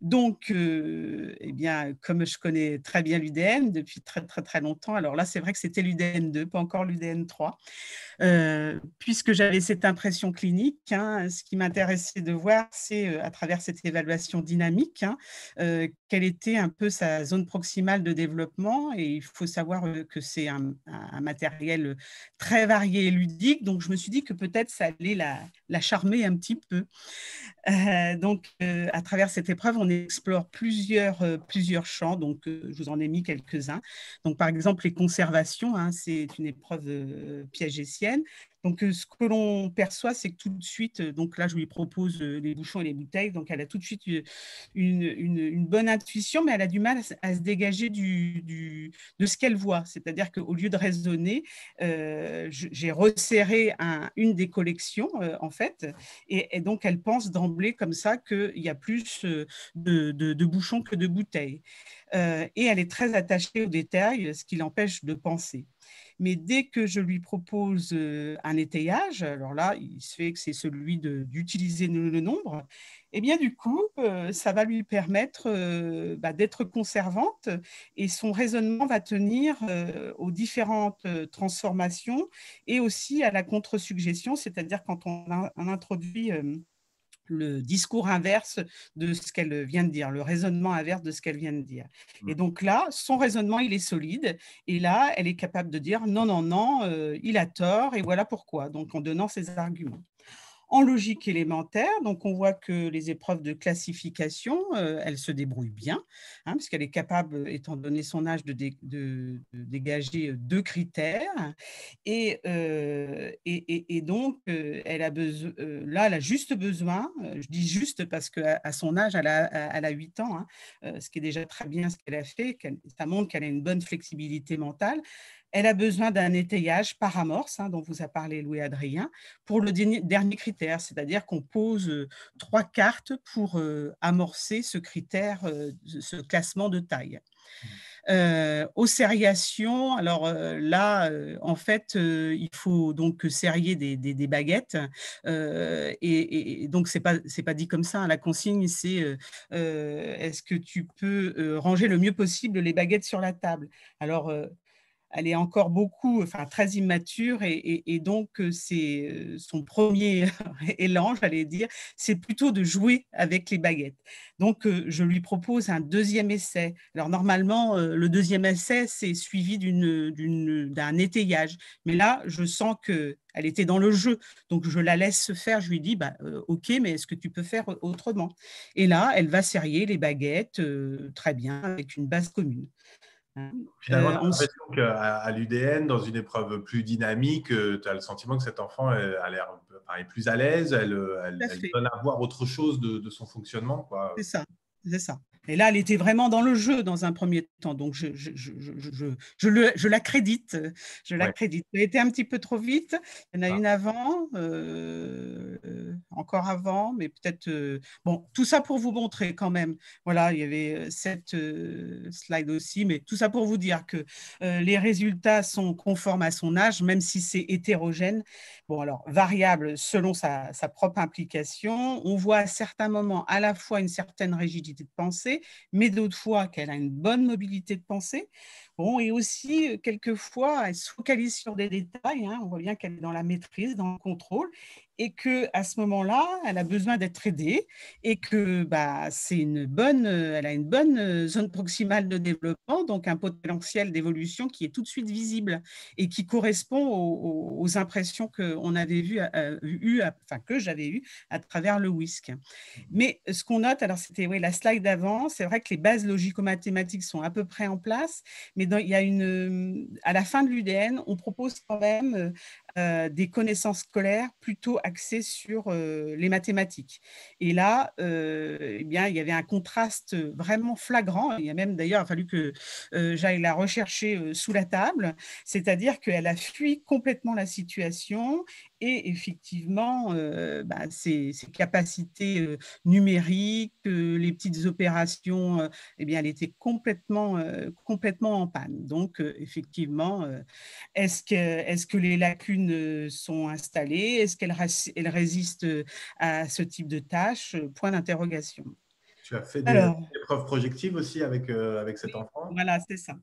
C: Donc, euh, eh bien, comme je connais très bien l'UDN depuis très, très, très longtemps, alors là, c'est vrai que c'était l'UDN 2, pas encore l'UDN 3, euh, puisque j'avais cette impression clinique. Hein, ce qui m'intéressait de voir, c'est euh, à travers cette évaluation dynamique, hein, quelle était un peu sa zone proximale de développement. Et il faut savoir que c'est un, matériel très varié et ludique. Donc, je me suis dit que peut-être ça allait la, charmer un petit peu. donc, à travers cette épreuve, on explore plusieurs, euh, plusieurs champs, donc euh, je vous en ai mis quelques-uns. Donc, par exemple, les conservations, hein, c'est une épreuve euh, piagétienne. Donc, ce que l'on perçoit, c'est que tout de suite, donc là, je lui propose les bouchons et les bouteilles. Donc, elle a tout de suite une, bonne intuition, mais elle a du mal à, se dégager de ce qu'elle voit. C'est-à-dire qu'au lieu de raisonner, j'ai resserré un, une des collections, en fait, et, donc elle pense d'emblée comme ça qu'il y a plus de, bouchons que de bouteilles. et elle est très attachée aux détails, ce qui l'empêche de penser. Mais dès que je lui propose un étayage, alors là, il se fait que c'est celui d'utiliser le, nombre, et eh bien du coup, ça va lui permettre bah, d'être conservante et son raisonnement va tenir aux différentes transformations et aussi à la contre-suggestion, c'est-à-dire quand on, on introduit le discours inverse de ce qu'elle vient de dire, le raisonnement inverse de ce qu'elle vient de dire. Et mmh. donc là, son raisonnement, il est solide. Et là, elle est capable de dire non, non, non, euh, il a tort et voilà pourquoi. Donc en donnant ses arguments en logique élémentaire. Donc, on voit que les épreuves de classification, euh, elle se débrouille bien, hein, puisqu'elle est capable, étant donné son âge, de, dégager deux critères. Et, euh, donc, euh, elle a besoin, là, elle a juste besoin, je dis juste parce qu'à à son âge, elle a, a 8 ans, hein, ce qui est déjà très bien ce qu'elle a fait, ça montre qu'elle a une bonne flexibilité mentale. Elle a besoin d'un étayage par amorce, hein, dont vous a parlé Louis-Adrien, pour le dernier critère, c'est-à-dire qu'on pose euh, trois cartes pour euh, amorcer ce critère, euh, ce classement de taille. Mmh. aux serriations, alors là, en fait, il faut donc serrer des, des, baguettes. Et, donc, ce n'est pas, pas dit comme ça. Hein, la consigne, c'est est-ce que tu peux ranger le mieux possible les baguettes sur la table? Alors, elle est encore beaucoup, enfin très immature, et, donc euh, c'est euh, son premier élan, j'allais dire, c'est plutôt de jouer avec les baguettes. Donc euh, je lui propose un deuxième essai. Alors normalement, le deuxième essai, c'est suivi d'un étayage, mais là, je sens que elle était dans le jeu, donc je la laisse faire. Je lui dis, bah, ok, mais est-ce que tu peux faire autrement? Et là, elle va serrer les baguettes très bien avec une base commune.
B: Finalement, euh, l'impression qu'à l'UDN, dans une épreuve plus dynamique, euh, tu as le sentiment que cet enfant a l'air plus à l'aise, elle, elle, donne à voir autre chose de, de son fonctionnement.
C: C'est ça, c'est ça. Et là, elle était vraiment dans le jeu dans un premier temps. Donc, je, je, je, je le, je l'accrédite. Je l'accrédite. Elle était un petit peu trop vite. Il y en a ah. une avant, euh, encore avant, mais peut-être. Euh, bon, tout ça pour vous montrer quand même. Voilà, il y avait euh, cette slide aussi, mais tout ça pour vous dire que les résultats sont conformes à son âge, même si c'est hétérogène. Bon, alors, variable selon sa, sa propre implication. On voit à certains moments à la fois une certaine rigidité de pensée mais d'autres fois qu'elle a une bonne mobilité de pensée. Et aussi, quelquefois, elle se focalise sur des détails. Hein. On voit bien qu'elle est dans la maîtrise, dans le contrôle et que à ce moment-là, elle a besoin d'être aidée et que bah, une bonne, euh, elle a une bonne euh, zone proximale de développement, donc un potentiel d'évolution qui est tout de suite visible et qui correspond aux, impressions qu'on avait vues, euh, enfin que j'avais eues à travers le WISC. Mais ce qu'on note, alors c'était oui, la slide d'avant, c'est vrai que les bases logico-mathématiques sont à peu près en place, mais il y a une, à la fin de l'UDN, on propose quand même des connaissances scolaires plutôt axées sur les mathématiques. Et là, eh bien, il y avait un contraste vraiment flagrant. Il y a même d'ailleurs fallu que j'aille la rechercher sous la table, c'est-à-dire qu'elle a fui complètement la situation et effectivement, bah, ses, capacités numériques, les petites opérations, eh bien, elle était complètement, complètement en panne. Donc, effectivement, est-ce que, est que les lacunes sont installées Est-ce qu'elles résistent à ce type de tâches Point d'interrogation.
B: Tu as fait des épreuves projectives aussi avec, euh, avec cet enfant
C: Voilà, c'est ça.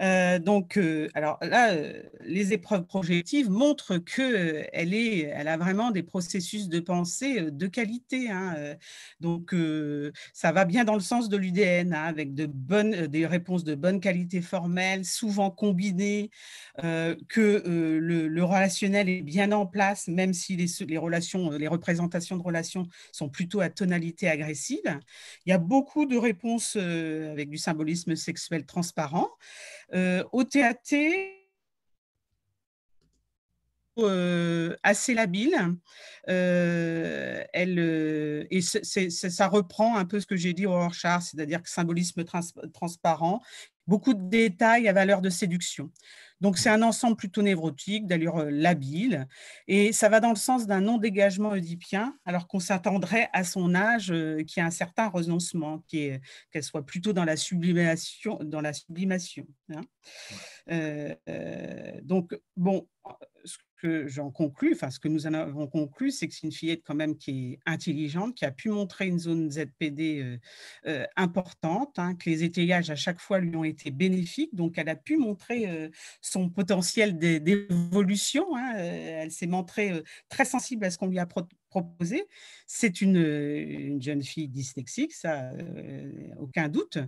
C: Euh, donc, euh, alors là, les épreuves projectives montrent qu'elle elle a vraiment des processus de pensée de qualité. Hein, donc, ça va bien dans le sens de l'UDN, hein, avec de bonnes, des réponses de bonne qualité formelle, souvent combinées, que le, le, relationnel est bien en place, même si les, les, relations, les représentations de relations sont plutôt à tonalité agressive. Il y a beaucoup de réponses euh, avec du symbolisme sexuel transparent. Euh, au euh, assez labile. elle, et ça reprend un peu ce que j'ai dit au Rorschach, c'est-à-dire que symbolisme transparent, beaucoup de détails à valeur de séduction. Donc, c'est un ensemble plutôt névrotique, d'allure euh, labile, et ça va dans le sens d'un non-dégagement oedipien, alors qu'on s'attendrait à son âge euh, qui a un certain renoncement, qu'elle soit plutôt dans la sublimation. Dans la sublimation hein. euh, donc, bon, j'en conclus, enfin ce que nous en avons conclu, c'est que c'est une fillette quand même qui est intelligente, qui a pu montrer une zone ZPD euh, euh, importante, hein, que les étayages à chaque fois lui ont été bénéfiques, donc elle a pu montrer euh, son potentiel d'évolution. Hein, elle s'est montrée très sensible à ce qu'on lui a proposé. C'est une, une, jeune fille dyslexique, ça, aucun doute.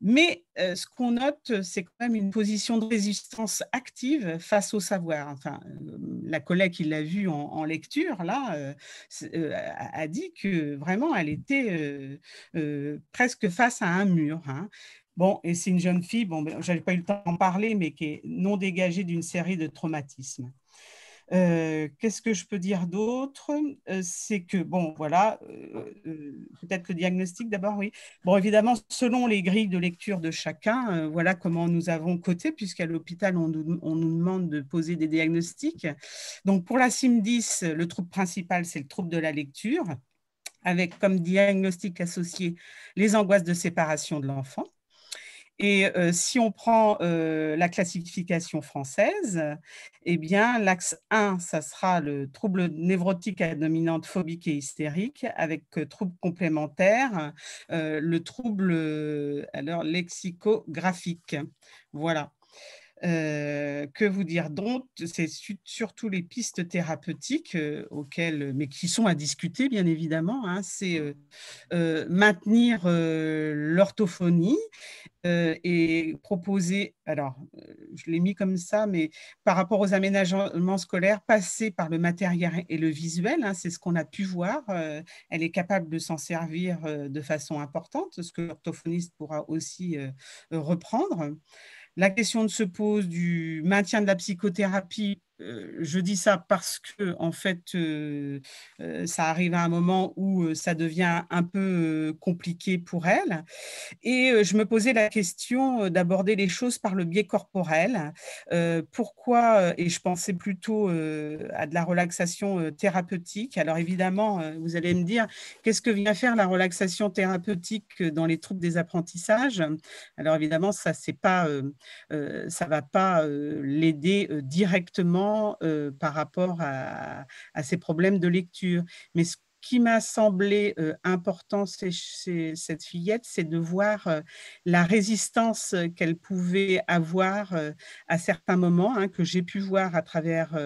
C: Mais ce qu'on note, c'est quand même une position de résistance active face au savoir. Enfin, la collègue qui l'a vue en, lecture, là, a dit que vraiment, elle était presque face à un mur. Hein. Bon, et c'est une jeune fille, bon, ben, je n'avais pas eu le temps d'en parler, mais qui est non dégagée d'une série de traumatismes. Euh, qu'est-ce que je peux dire d'autre? Euh, C'est que, bon, voilà, euh, peut-être le diagnostic d'abord, oui. Bon, évidemment, selon les grilles de lecture de chacun, voilà comment nous avons coté, puisqu'à l'hôpital, on, on, nous demande de poser des diagnostics. Donc, pour la CIM10, le trouble principal, c'est le trouble de la lecture, avec comme diagnostic associé les angoisses de séparation de l'enfant. Et euh, si on prend euh, la classification française, eh bien, l'axe 1, ça sera le trouble névrotique à dominante phobique et hystérique, avec euh, trouble complémentaire, le trouble alors, lexicographique. Voilà. Euh, que vous dire donc C'est surtout les pistes thérapeutiques euh, auxquelles, mais qui sont à discuter bien évidemment. Hein, c'est euh, maintenir l'orthophonie et proposer. Alors, je l'ai mis comme ça, mais par rapport aux aménagements scolaires, passer par le matériel et le visuel. Hein, c'est ce qu'on a pu voir. elle est capable de s'en servir de façon importante, ce que l'orthophoniste pourra aussi reprendre. La question se pose du maintien de la psychothérapie je dis ça parce que en fait, euh, euh, ça arrive à un moment où ça devient un peu compliqué pour elle. Et je me posais la question d'aborder les choses par le biais corporel. pourquoi Et je pensais plutôt à de la relaxation thérapeutique. Alors évidemment, vous allez me dire, qu'est-ce que vient faire la relaxation thérapeutique dans les troubles des apprentissages? Alors évidemment, ça c'est pas, ça va pas l'aider directement par rapport à, ces problèmes de lecture. Mais ce qui m'a semblé important chez, cette fillette, c'est de voir la résistance qu'elle pouvait avoir à certains moments, hein, que j'ai pu voir à travers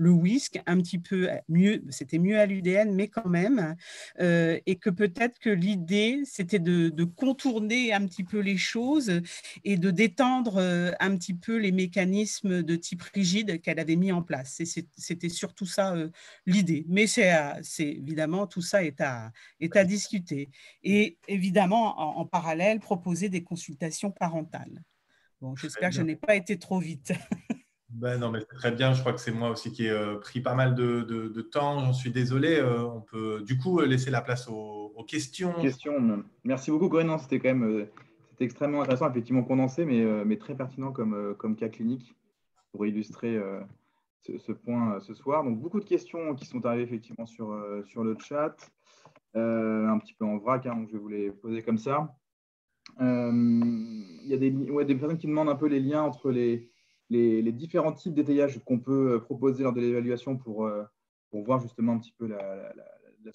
C: le whisk, un petit peu mieux, c'était mieux à l'UDN, mais quand même, euh, et que peut-être que l'idée, c'était de, contourner un petit peu les choses et de détendre euh, un petit peu les mécanismes de type rigide qu'elle avait mis en place. C'était surtout ça euh, l'idée. Mais c'est évidemment, tout ça est à, est à discuter. Et évidemment, en, en parallèle, proposer des consultations parentales. Bon, j'espère que je n'ai pas été trop vite.
B: Ben non, mais c'est très bien. Je crois que c'est moi aussi qui ai euh, pris pas mal de, temps. J'en suis désolé. Euh, on peut du coup laisser la place aux, questions.
A: Questions. Merci beaucoup, Corinne. C'était quand même extrêmement intéressant, effectivement condensé, mais, mais très pertinent comme, comme cas clinique pour illustrer ce, point ce soir. Donc, beaucoup de questions qui sont arrivées effectivement sur, sur le chat, un petit peu en vrac, hein, donc je vais vous les poser comme ça. Il y a des, ouais, des personnes qui demandent un peu les liens entre les, les, différents types d'étayage qu'on peut proposer lors de l'évaluation pour, pour voir justement un petit peu la,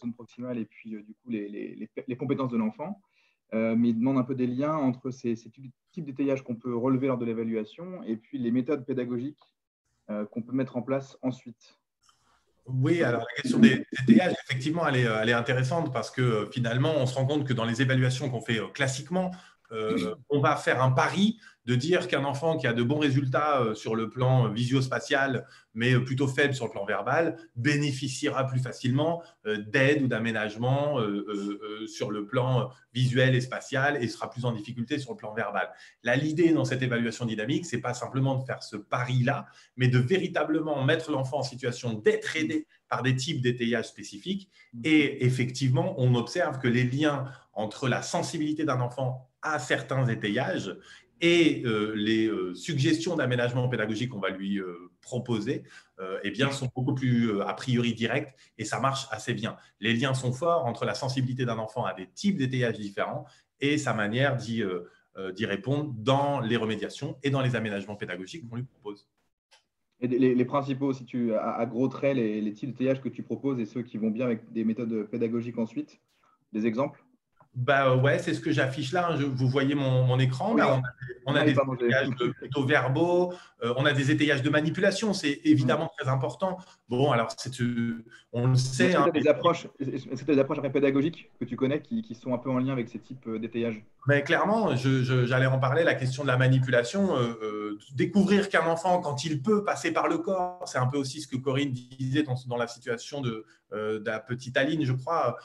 A: zone proximale et puis du coup les, compétences de l'enfant. mais il demande un peu des liens entre ces, ces types d'étayage qu'on peut relever lors de l'évaluation et puis les méthodes pédagogiques euh, qu'on peut mettre en place ensuite
B: oui, alors la question des, étayages, effectivement, elle est, elle est, intéressante parce que euh, finalement, on se rend compte que dans les évaluations qu'on fait euh, on va faire un pari de dire qu'un enfant qui a de bons résultats euh, sur le plan visio-spatial, mais plutôt faible sur le plan verbal, bénéficiera plus facilement euh, d'aide ou d'aménagement sur le plan visuel et spatial et sera plus en difficulté sur le plan verbal. Là, l'idée dans cette évaluation dynamique, c'est pas simplement de faire ce pari-là, mais de véritablement mettre l'enfant en situation d'être aidé par des types d'étayage spécifiques. Et effectivement, on observe que les liens entre la sensibilité d'un enfant à certains étayages et euh, les euh, suggestions d'aménagement pédagogique qu'on va lui euh, proposer eh bien, sont beaucoup plus a priori directes et ça marche assez bien. Les liens sont forts entre la sensibilité d'un enfant à des types d'étayage différents et sa manière d'y répondre dans les remédiations et dans les aménagements pédagogiques qu'on lui propose.
A: Et les, principaux, si tu à, gros traits, les, les types d'étayage que tu proposes et ceux qui vont bien avec des méthodes pédagogiques ensuite, des exemples?
B: Bah ouais, c'est ce que j'affiche là. Hein. vous voyez mon, écran. on a, des étayages plutôt verbaux, euh, on a des étayages de manipulation. C'est évidemment très important. Bon, alors euh, on le sait.
A: Est-ce que tu as des approches, des approches pédagogiques que tu connais qui, sont un peu en lien avec ces types euh, d'étayages?
B: Mais clairement, j'allais en parler. La question de la manipulation, découvrir qu'un enfant, quand il peut passer par le corps, c'est un peu aussi ce que Corinne disait dans, dans la situation de, de la petite Aline, je crois.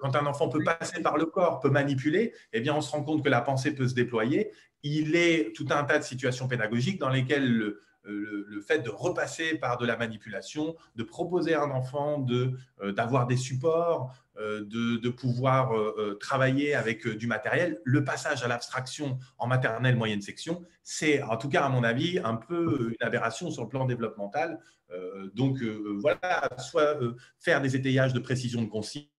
B: quand un enfant peut passer par le corps peut manipuler, eh bien, on se rend compte que la pensée peut se déployer. Il est tout un tas de situations pédagogiques dans lesquelles le, le, fait de repasser par de la manipulation, de proposer à un enfant de, euh, d'avoir des supports, euh, de, de, pouvoir euh, travailler avec du matériel, le passage à l'abstraction en maternelle moyenne section, c'est en tout cas à mon avis un peu une aberration sur le plan développemental. donc voilà, soit faire des étayages de précision de consigne,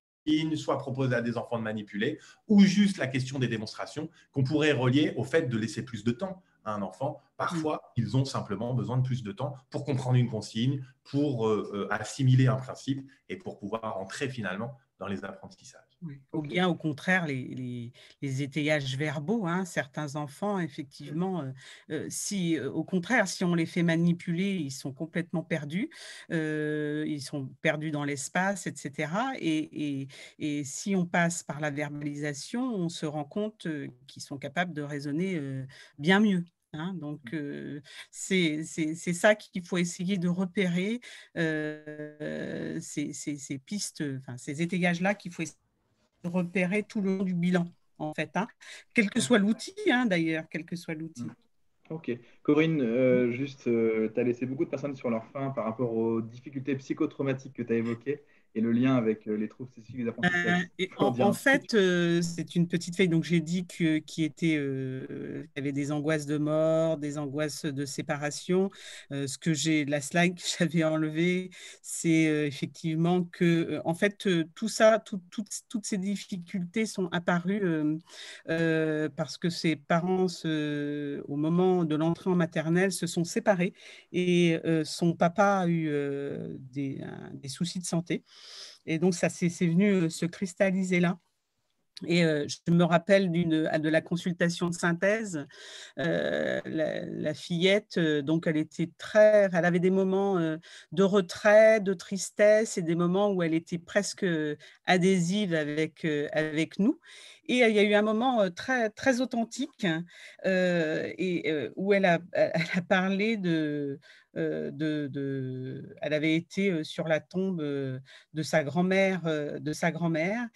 B: soit proposer à des enfants de manipuler, ou juste la question des démonstrations qu'on pourrait relier au fait de laisser plus de temps à un enfant. Parfois, mm. ils ont simplement besoin de plus de temps pour comprendre une consigne, pour euh, euh, assimiler un principe et pour pouvoir entrer finalement dans les apprentissages.
C: Ou bien au contraire, les, étayages verbaux, hein, certains enfants, effectivement, euh, euh, si euh, au contraire, si on les fait manipuler, ils sont complètement perdus, ils sont perdus dans l'espace, etc. Et, et, si on passe par la verbalisation, on se rend compte qu'ils sont capables de raisonner bien mieux. Hein. donc, mmh. c'est ça qu'il faut essayer de repérer, ces, ces, pistes, enfin, ces étayages-là qu'il faut essayer repérer tout le long du bilan, en fait, hein. quel que soit l'outil, hein, d'ailleurs, quel que soit l'outil. Mm.
A: Ok. Corinne, euh, juste, euh, tu as laissé beaucoup de personnes sur leur faim par rapport aux difficultés psychotraumatiques que tu as évoquées et le lien avec euh, les troubles spécifiques des apprentissages
C: euh, en, fait, euh, c'est une petite feuille. Donc, j'ai dit que, qui était, avait des angoisses de mort, des angoisses de séparation. ce que j'ai, la slide que j'avais enlevée, c'est effectivement que, en fait, tout ça, toutes ces difficultés sont apparues parce que ses parents, au moment de l'entrée en maternelle, se sont séparés et son papa a eu des, des soucis de santé. Et donc, ça c'est venu euh, se cristalliser là. Et euh, je me rappelle de la consultation de synthèse. Euh, la, fillette, donc, elle était très, elle avait des moments de retrait, de tristesse et des moments où elle était presque adhésive avec, avec nous. Et il y a eu un moment très, très authentique et, où elle a, parlé de, de, elle avait été sur la tombe de sa grand-mère, de sa grand-mère,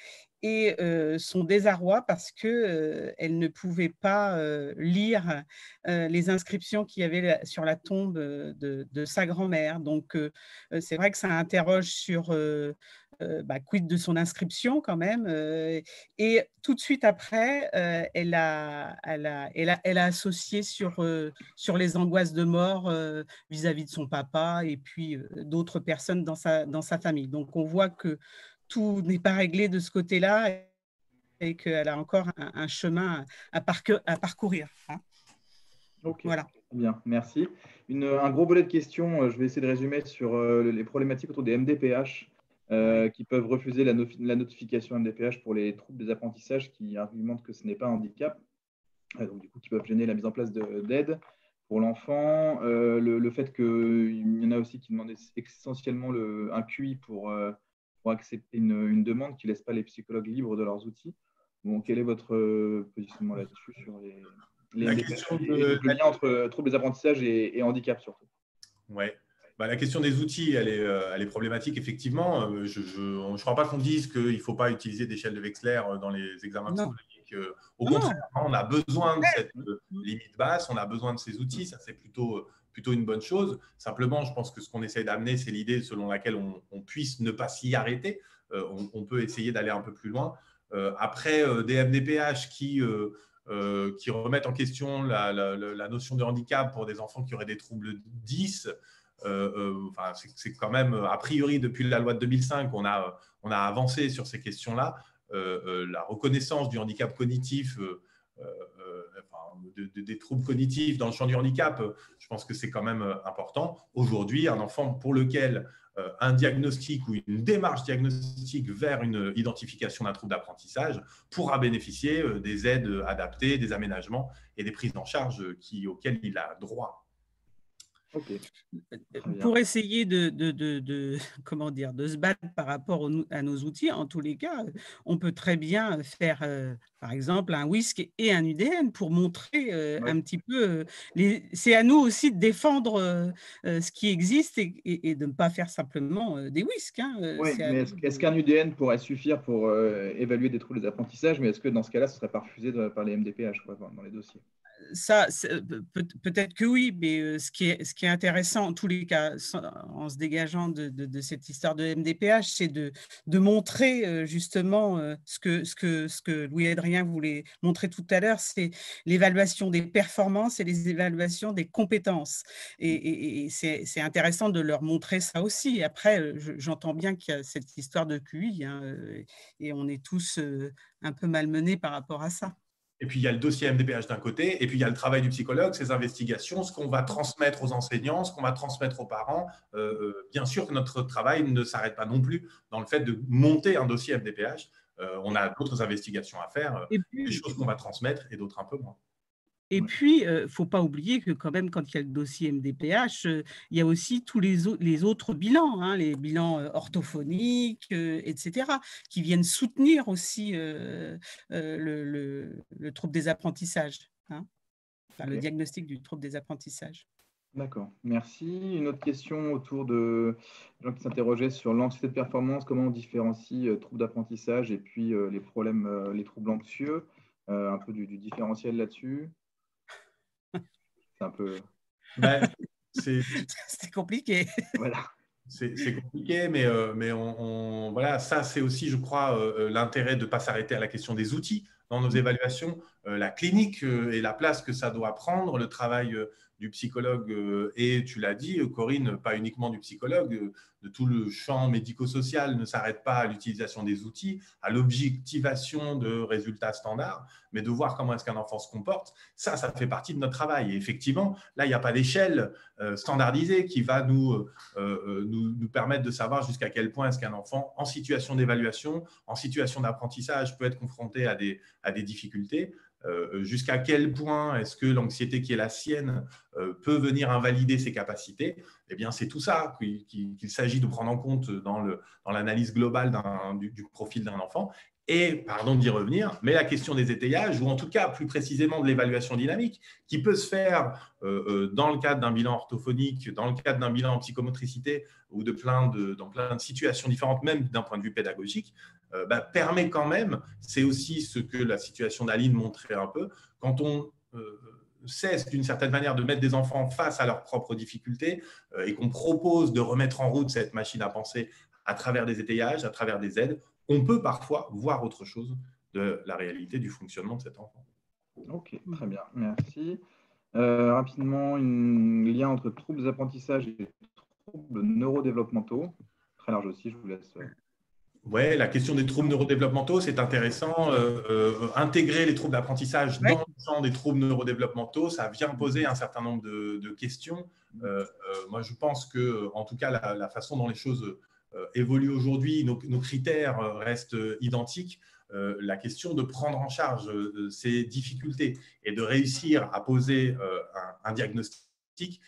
C: et son désarroi parce qu'elle elle ne pouvait pas lire les inscriptions qu'il y avait sur la tombe de, sa grand-mère. Donc, c'est vrai que ça interroge sur bah, quid de son inscription quand même. et tout de suite après, elle, a, elle, a, elle, a, associé sur, sur les angoisses de mort vis-à-vis de son papa et puis d'autres personnes dans sa, dans sa famille. Donc, on voit que tout n'est pas réglé de ce côté-là et qu'elle a encore un, chemin à, à parcourir. Hein.
A: Voilà. bien, merci. Une, un gros volet de questions, euh, je vais essayer de résumer sur euh, les problématiques autour des MDPH euh, qui peuvent refuser la, la, notification MDPH pour les troubles des apprentissages qui argumentent que ce n'est pas un handicap, donc du coup qui peuvent gêner la mise en place d'aide pour l'enfant. Le, fait qu'il y en a aussi qui demandent essentiellement le, un QI pour accepter une, demande qui ne laisse pas les psychologues libres de leurs outils. Bon, quel est votre euh, positionnement là-dessus sur les,
B: la question de, le
A: lien entre troubles des apprentissages et, handicap surtout
B: Ouais. Bah, la question des outils, elle est, euh, elle est problématique, effectivement. Euh, je ne crois pas qu'on dise qu'il ne faut pas utiliser d'échelle de Wechsler dans les examens psychologiques. Au contraire, on a besoin de cette limite basse, on a besoin de ces outils. Ça, c'est plutôt plutôt une bonne chose. Simplement, je pense que ce qu'on essaie d'amener, c'est l'idée selon laquelle on, puisse ne pas s'y arrêter. Euh, on, peut essayer d'aller un peu plus loin. Euh, après, euh, des MDPH qui, qui remettent en question la, notion de handicap pour des enfants qui auraient des troubles 10, enfin, c'est quand même, a priori, depuis la loi de 2005, on a, on a avancé sur ces questions-là. la reconnaissance du handicap cognitif des troubles cognitifs dans le champ du handicap, je pense que c'est quand même euh, important. Aujourd'hui, un enfant pour lequel euh, un diagnostic ou une démarche diagnostique vers une identification d'un trouble d'apprentissage pourra bénéficier euh, des aides adaptées, des aménagements et des prises en charge auxquelles il a droit.
C: Pour essayer de, de, de, comment dire, de se battre par rapport à nos outils, en tous les cas, on peut très bien faire, euh, par exemple, un WISC et un UDN pour montrer euh, un petit peu. Euh, c'est à nous aussi de défendre ce qui existe et, de ne pas faire simplement des WISC.
A: Hein, est-ce qu'un UDN pourrait suffire pour évaluer des troubles des apprentissages Mais est-ce que dans ce cas-là, ce serait pas refusé par les MDPH dans les dossiers?
C: Ça, peut-être que oui, mais euh, ce qui est, intéressant, en tous les cas, en se dégageant de, cette histoire de MDPH, c'est de, montrer euh, justement euh, ce que, que Louis-Adrien voulait montrer tout à l'heure, c'est l'évaluation des performances et les évaluations des compétences. Et, c'est intéressant de leur montrer ça aussi. Après, j'entends bien qu'il y a cette histoire de QI, hein, et on est tous un peu malmenés par rapport à ça.
B: Et puis, il y a le dossier MDPH d'un côté, et puis il y a le travail du psychologue, ses investigations, ce qu'on va transmettre aux enseignants, ce qu'on va transmettre aux parents. Euh, euh, bien sûr que notre travail ne s'arrête pas non plus dans le fait de monter un dossier MDPH. Euh, on a d'autres investigations à faire, des choses qu'on va transmettre et d'autres un peu moins.
C: Et puis, il ne faut pas oublier que quand même, quand il y a le dossier MDPH, il y a aussi tous les, les autres bilans, hein, les bilans orthophoniques, etc., qui viennent soutenir aussi le, trouble des apprentissages, hein, le diagnostic du trouble des apprentissages.
A: D'accord, merci. Une autre question autour de gens qui s'interrogeaient sur l'anxiété de performance, comment on différencie trouble d'apprentissage et puis les problèmes, les troubles anxieux, un peu du différentiel là-dessus. C'est un peu.
C: Ben, c'est compliqué.
A: Voilà.
B: C'est compliqué, mais, euh, mais on, voilà, ça, c'est aussi, je crois, euh, euh, l'intérêt de ne pas s'arrêter à la question des outils dans nos évaluations, la clinique et la place que ça doit prendre, le travail du psychologue et, tu l'as dit, Corinne, pas uniquement du psychologue, de tout le champ médico-social ne s'arrête pas à l'utilisation des outils, à l'objectivation de résultats standards, mais de voir comment est-ce qu'un enfant se comporte. Ça, ça fait partie de notre travail. Et effectivement, là, il n'y a pas d'échelle euh, standardisée qui va nous, euh, euh, permettre de savoir jusqu'à quel point est-ce qu'un enfant en situation d'évaluation, en situation d'apprentissage peut être confronté à des difficultés. Euh, jusqu'à quel point est-ce que l'anxiété qui est la sienne euh, peut venir invalider ses capacités, eh bien, c'est tout ça qu'il s'agit de prendre en compte dans l'analyse globale du, profil d'un enfant. Et, pardon d'y revenir, mais la question des étayages, ou en tout cas plus précisément de l'évaluation dynamique, qui peut se faire euh, dans le cadre d'un bilan orthophonique, dans le cadre d'un bilan en psychomotricité, ou de, dans plein de situations différentes, même d'un point de vue pédagogique, bah, permet quand même, c'est aussi ce que la situation d'Aline montrait un peu, quand on cesse d'une certaine manière de mettre des enfants face à leurs propres difficultés et qu'on propose de remettre en route cette machine à penser à travers des étayages, à travers des aides, on peut parfois voir autre chose de la réalité du fonctionnement de cet enfant.
A: Ok, très bien, merci. Euh, rapidement, un lien entre troubles d'apprentissage et troubles neurodéveloppementaux. Très large aussi, je vous laisse. Euh.
B: Oui, la question des troubles neurodéveloppementaux, c'est intéressant. Euh, intégrer les troubles d'apprentissage dans le champ des troubles neurodéveloppementaux, ça vient poser un certain nombre de, questions. moi, je pense que, en tout cas, la, façon dont les choses évoluent aujourd'hui, nos, nos, critères restent identiques. Euh, la question de prendre en charge euh, ces difficultés et de réussir à poser euh, un, diagnostic,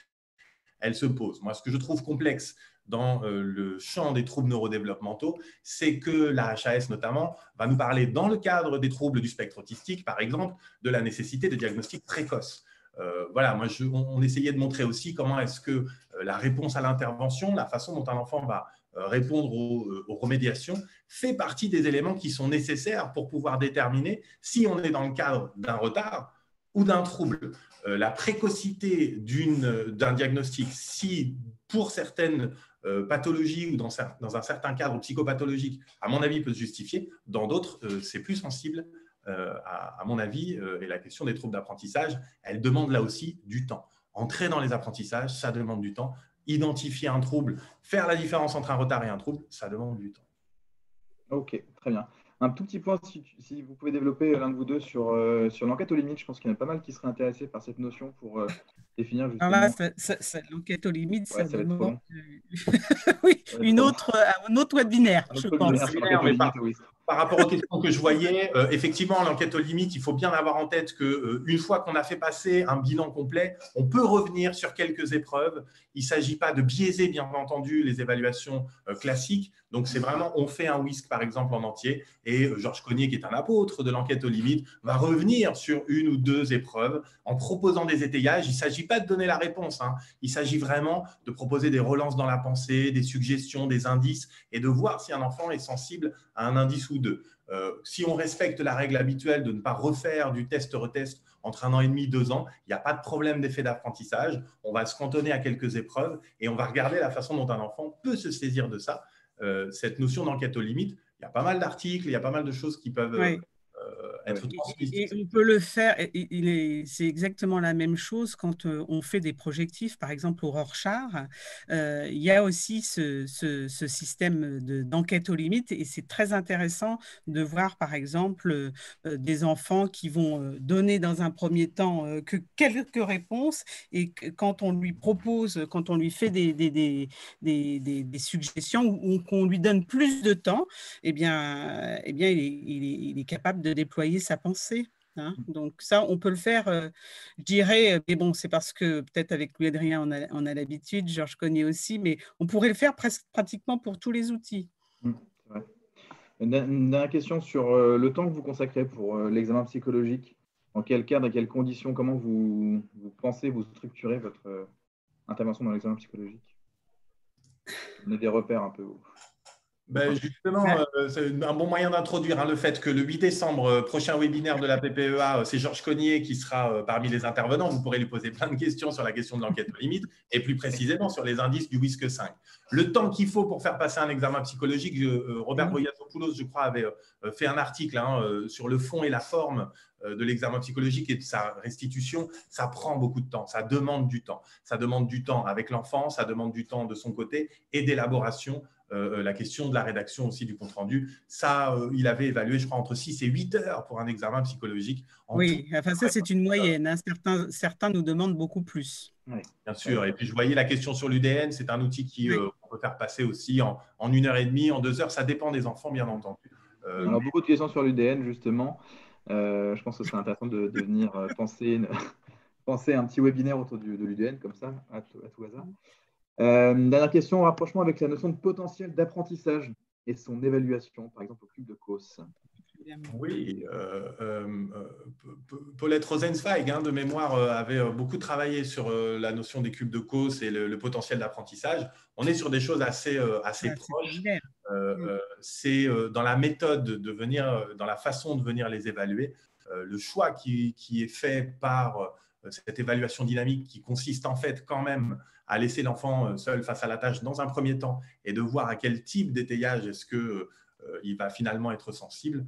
B: elle se pose. Moi, ce que je trouve complexe dans le champ des troubles neurodéveloppementaux, c'est que la HAS notamment va nous parler dans le cadre des troubles du spectre autistique, par exemple, de la nécessité de diagnostics précoces. voilà, moi, on, essayait de montrer aussi comment est-ce que la réponse à l'intervention, la façon dont un enfant va euh, répondre euh, aux, remédiations fait partie des éléments qui sont nécessaires pour pouvoir déterminer si on est dans le cadre d'un retard ou d'un trouble. Euh, la précocité d'un diagnostic, si pour certaines pathologies ou dans, dans, un certain cadre psychopathologique, à mon avis, peut se justifier, dans d'autres, c'est plus sensible, à, à, mon avis, et la question des troubles d'apprentissage, elle demande là aussi du temps. Entrer dans les apprentissages, ça demande du temps identifier un trouble, faire la différence entre un retard et un trouble, ça demande du temps.
A: Ok, très bien. Un tout petit point, si, vous pouvez développer l'un de vous deux sur, euh, sur l'enquête aux limites, je pense qu'il y en a pas mal qui seraient intéressés par cette notion pour euh, définir ah
C: justement. l'enquête aux limites, c'est oui, une autre, un autre webinaire, je pense
B: par rapport aux questions que je voyais, euh, effectivement, l'enquête aux limites, il faut bien avoir en tête que euh, une fois qu'on a fait passer un bilan complet, on peut revenir sur quelques épreuves. Il ne s'agit pas de biaiser, bien entendu, les évaluations euh, classiques. Donc, c'est vraiment, on fait un WISC, par exemple, en entier. Et Georges Cognier, qui est un apôtre de l'enquête aux limites, va revenir sur une ou deux épreuves en proposant des étayages. Il ne s'agit pas de donner la réponse. Hein. Il s'agit vraiment de proposer des relances dans la pensée, des suggestions, des indices et de voir si un enfant est sensible à un indice ou deux. Euh, si on respecte la règle habituelle de ne pas refaire du test-retest entre un an et demi, deux ans, il n'y a pas de problème d'effet d'apprentissage. On va se cantonner à quelques épreuves et on va regarder la façon dont un enfant peut se saisir de ça. Euh, cette notion d'enquête aux limites, il y a pas mal d'articles, il y a pas mal de choses qui peuvent
C: être on peut le faire, c'est exactement la même chose quand euh, on fait des projectifs, par exemple au Rorschach. Euh, il y a aussi ce, système d'enquête aux limites et c'est très intéressant de voir, par exemple, des enfants qui vont donner dans un premier temps que quelques réponses et quand on lui propose, quand on lui fait des, des, suggestions ou, qu'on lui donne plus de temps, eh bien, eh bien il, il est capable de déployer sa pensée. Hein. Mmh. Donc ça, on peut le faire, euh, je dirais, euh, mais bon, c'est parce que peut-être avec Louis-Adrien, on a, on a l'habitude, Georges connais aussi, mais on pourrait le faire presque pratiquement pour tous les outils. Mmh,
A: une dernière question sur euh, le temps que vous consacrez pour l'examen psychologique. En quel cadre, dans quelles conditions, comment vous, vous pensez, vous structurez votre intervention dans l'examen psychologique? On a des repères un peu.
B: Ben justement, euh, c'est un bon moyen d'introduire hein, le fait que le 8 décembre, euh, prochain webinaire de la PPEA, euh, c'est Georges Cognier qui sera parmi les intervenants. Vous pourrez lui poser plein de questions sur la question de l'enquête aux limites et plus précisément sur les indices du WISC 5. Le temps qu'il faut pour faire passer un examen psychologique, Robert Boyatopoulos, je crois, avait fait un article hein, sur le fond et la forme de l'examen psychologique et de sa restitution, ça prend beaucoup de temps, ça demande du temps. Ça demande du temps avec l'enfant, ça demande du temps de son côté et d'élaboration euh, la question de la rédaction aussi du compte-rendu. Ça, euh, il avait évalué, je crois, entre 6 et 8 heures pour un examen psychologique.
C: oui, enfin ça, c'est une moyenne. Hein. Certains, certains nous demandent beaucoup plus.
B: Bien sûr. Et puis, je voyais la question sur l'UDN. C'est un outil qui euh, peut faire passer aussi en, en, une heure et demie, en deux heures. Ça dépend des enfants, bien entendu.
A: Alors, beaucoup de questions sur l'UDN, justement. je pense que c'est intéressant de, venir penser, penser un petit webinaire autour de l'UDN, comme ça, à tout, à tout hasard. Euh, dernière question, rapprochement avec la notion de potentiel d'apprentissage et son évaluation, par exemple au cube de COS.
B: Oui, euh, euh, Paulette Rosenzweig, hein, de mémoire, avait beaucoup travaillé sur la notion des cubes de cause et le, potentiel d'apprentissage. On est sur des choses assez, assez proches. c'est dans la méthode de venir, dans la façon de venir les évaluer, le choix qui, qui, est fait par cette évaluation dynamique qui consiste en fait quand même à laisser l'enfant seul face à la tâche dans un premier temps et de voir à quel type d'étayage est-ce qu'il va finalement être sensible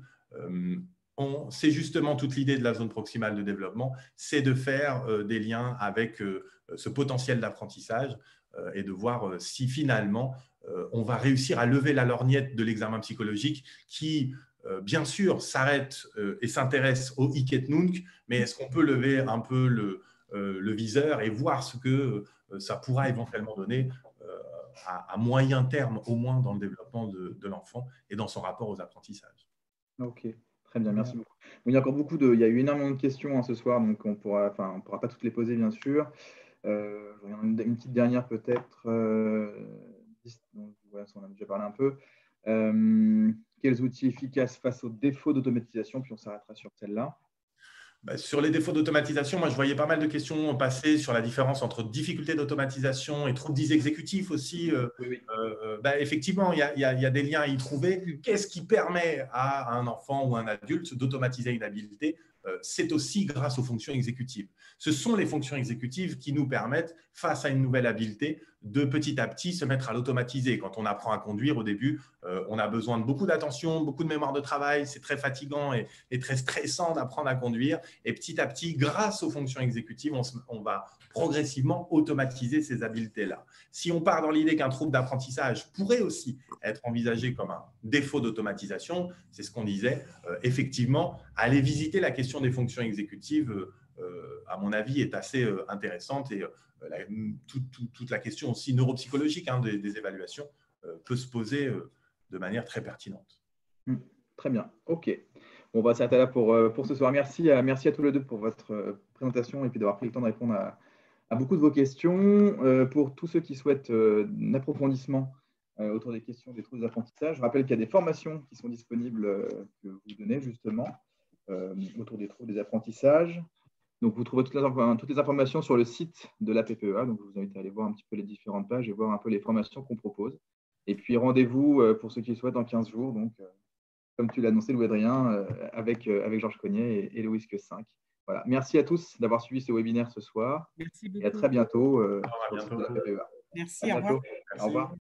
B: c'est justement toute l'idée de la zone proximale de développement, c'est de faire euh, des liens avec euh, ce potentiel d'apprentissage euh, et de voir si finalement on va réussir à lever la lorgnette de l'examen psychologique qui, bien sûr, s'arrête et s'intéresse au nunc, mais est-ce qu'on peut lever un peu le, viseur et voir ce que ça pourra éventuellement donner à, moyen terme, au moins dans le développement de, de l'enfant et dans son rapport aux apprentissages.
A: Ok. Très bien, merci beaucoup. il y a encore beaucoup de, il y a eu énormément de questions hein, ce soir, donc on pourra, enfin, on pourra pas toutes les poser bien sûr. Euh, une, une, petite dernière peut-être. Euh, on a déjà parlé un peu. Euh, quels outils efficaces face aux défauts d'automatisation Puis on s'arrêtera sur celle-là.
B: Bah, sur les défauts d'automatisation, moi je voyais pas mal de questions passer sur la différence entre difficulté d'automatisation et troubles exécutifs aussi. Euh, euh, bah, effectivement, il y, a, des liens à y trouver. Qu'est-ce qui permet à un enfant ou un adulte d'automatiser une habileté? euh, c'est aussi grâce aux fonctions exécutives. Ce sont les fonctions exécutives qui nous permettent, face à une nouvelle habileté, de petit à petit se mettre à l'automatiser. Quand on apprend à conduire au début, euh, on a besoin de beaucoup d'attention, beaucoup de mémoire de travail, c'est très fatigant et, très stressant d'apprendre à conduire. Et petit à petit, grâce aux fonctions exécutives, on, va progressivement automatiser ces habiletés-là. Si on part dans l'idée qu'un trouble d'apprentissage pourrait aussi être envisagé comme un défaut d'automatisation, c'est ce qu'on disait, euh, effectivement, aller visiter la question des fonctions exécutives, euh, à mon avis, est assez intéressante et toute, la question aussi neuropsychologique hein, des, évaluations euh, peut se poser euh, de manière très pertinente.
A: Hmm, très bien, ok. on va s'arrêter là pour, euh, pour ce soir. Merci à, merci à tous les deux pour votre présentation et puis d'avoir pris le temps de répondre à, beaucoup de vos questions. pour tous ceux qui souhaitent un approfondissement autour des questions des troubles d'apprentissage, je rappelle qu'il y a des formations qui sont disponibles que vous donnez justement autour des troubles des apprentissages. Donc, vous trouvez toutes les, toutes les, informations sur le site de la PPEA. Donc, je vous invite à aller voir un petit peu les différentes pages et voir un peu les formations qu'on propose. Et puis, rendez-vous euh, pour ceux qui souhaitent dans 15 jours. Donc, euh, comme tu l'as annoncé, Louis-Adrien, euh, avec, avec Georges Cognet et, Louis que 5. Voilà. Merci à tous d'avoir suivi ce webinaire ce soir. Merci beaucoup. Et à très bientôt.
C: Merci, au revoir.
A: Au revoir.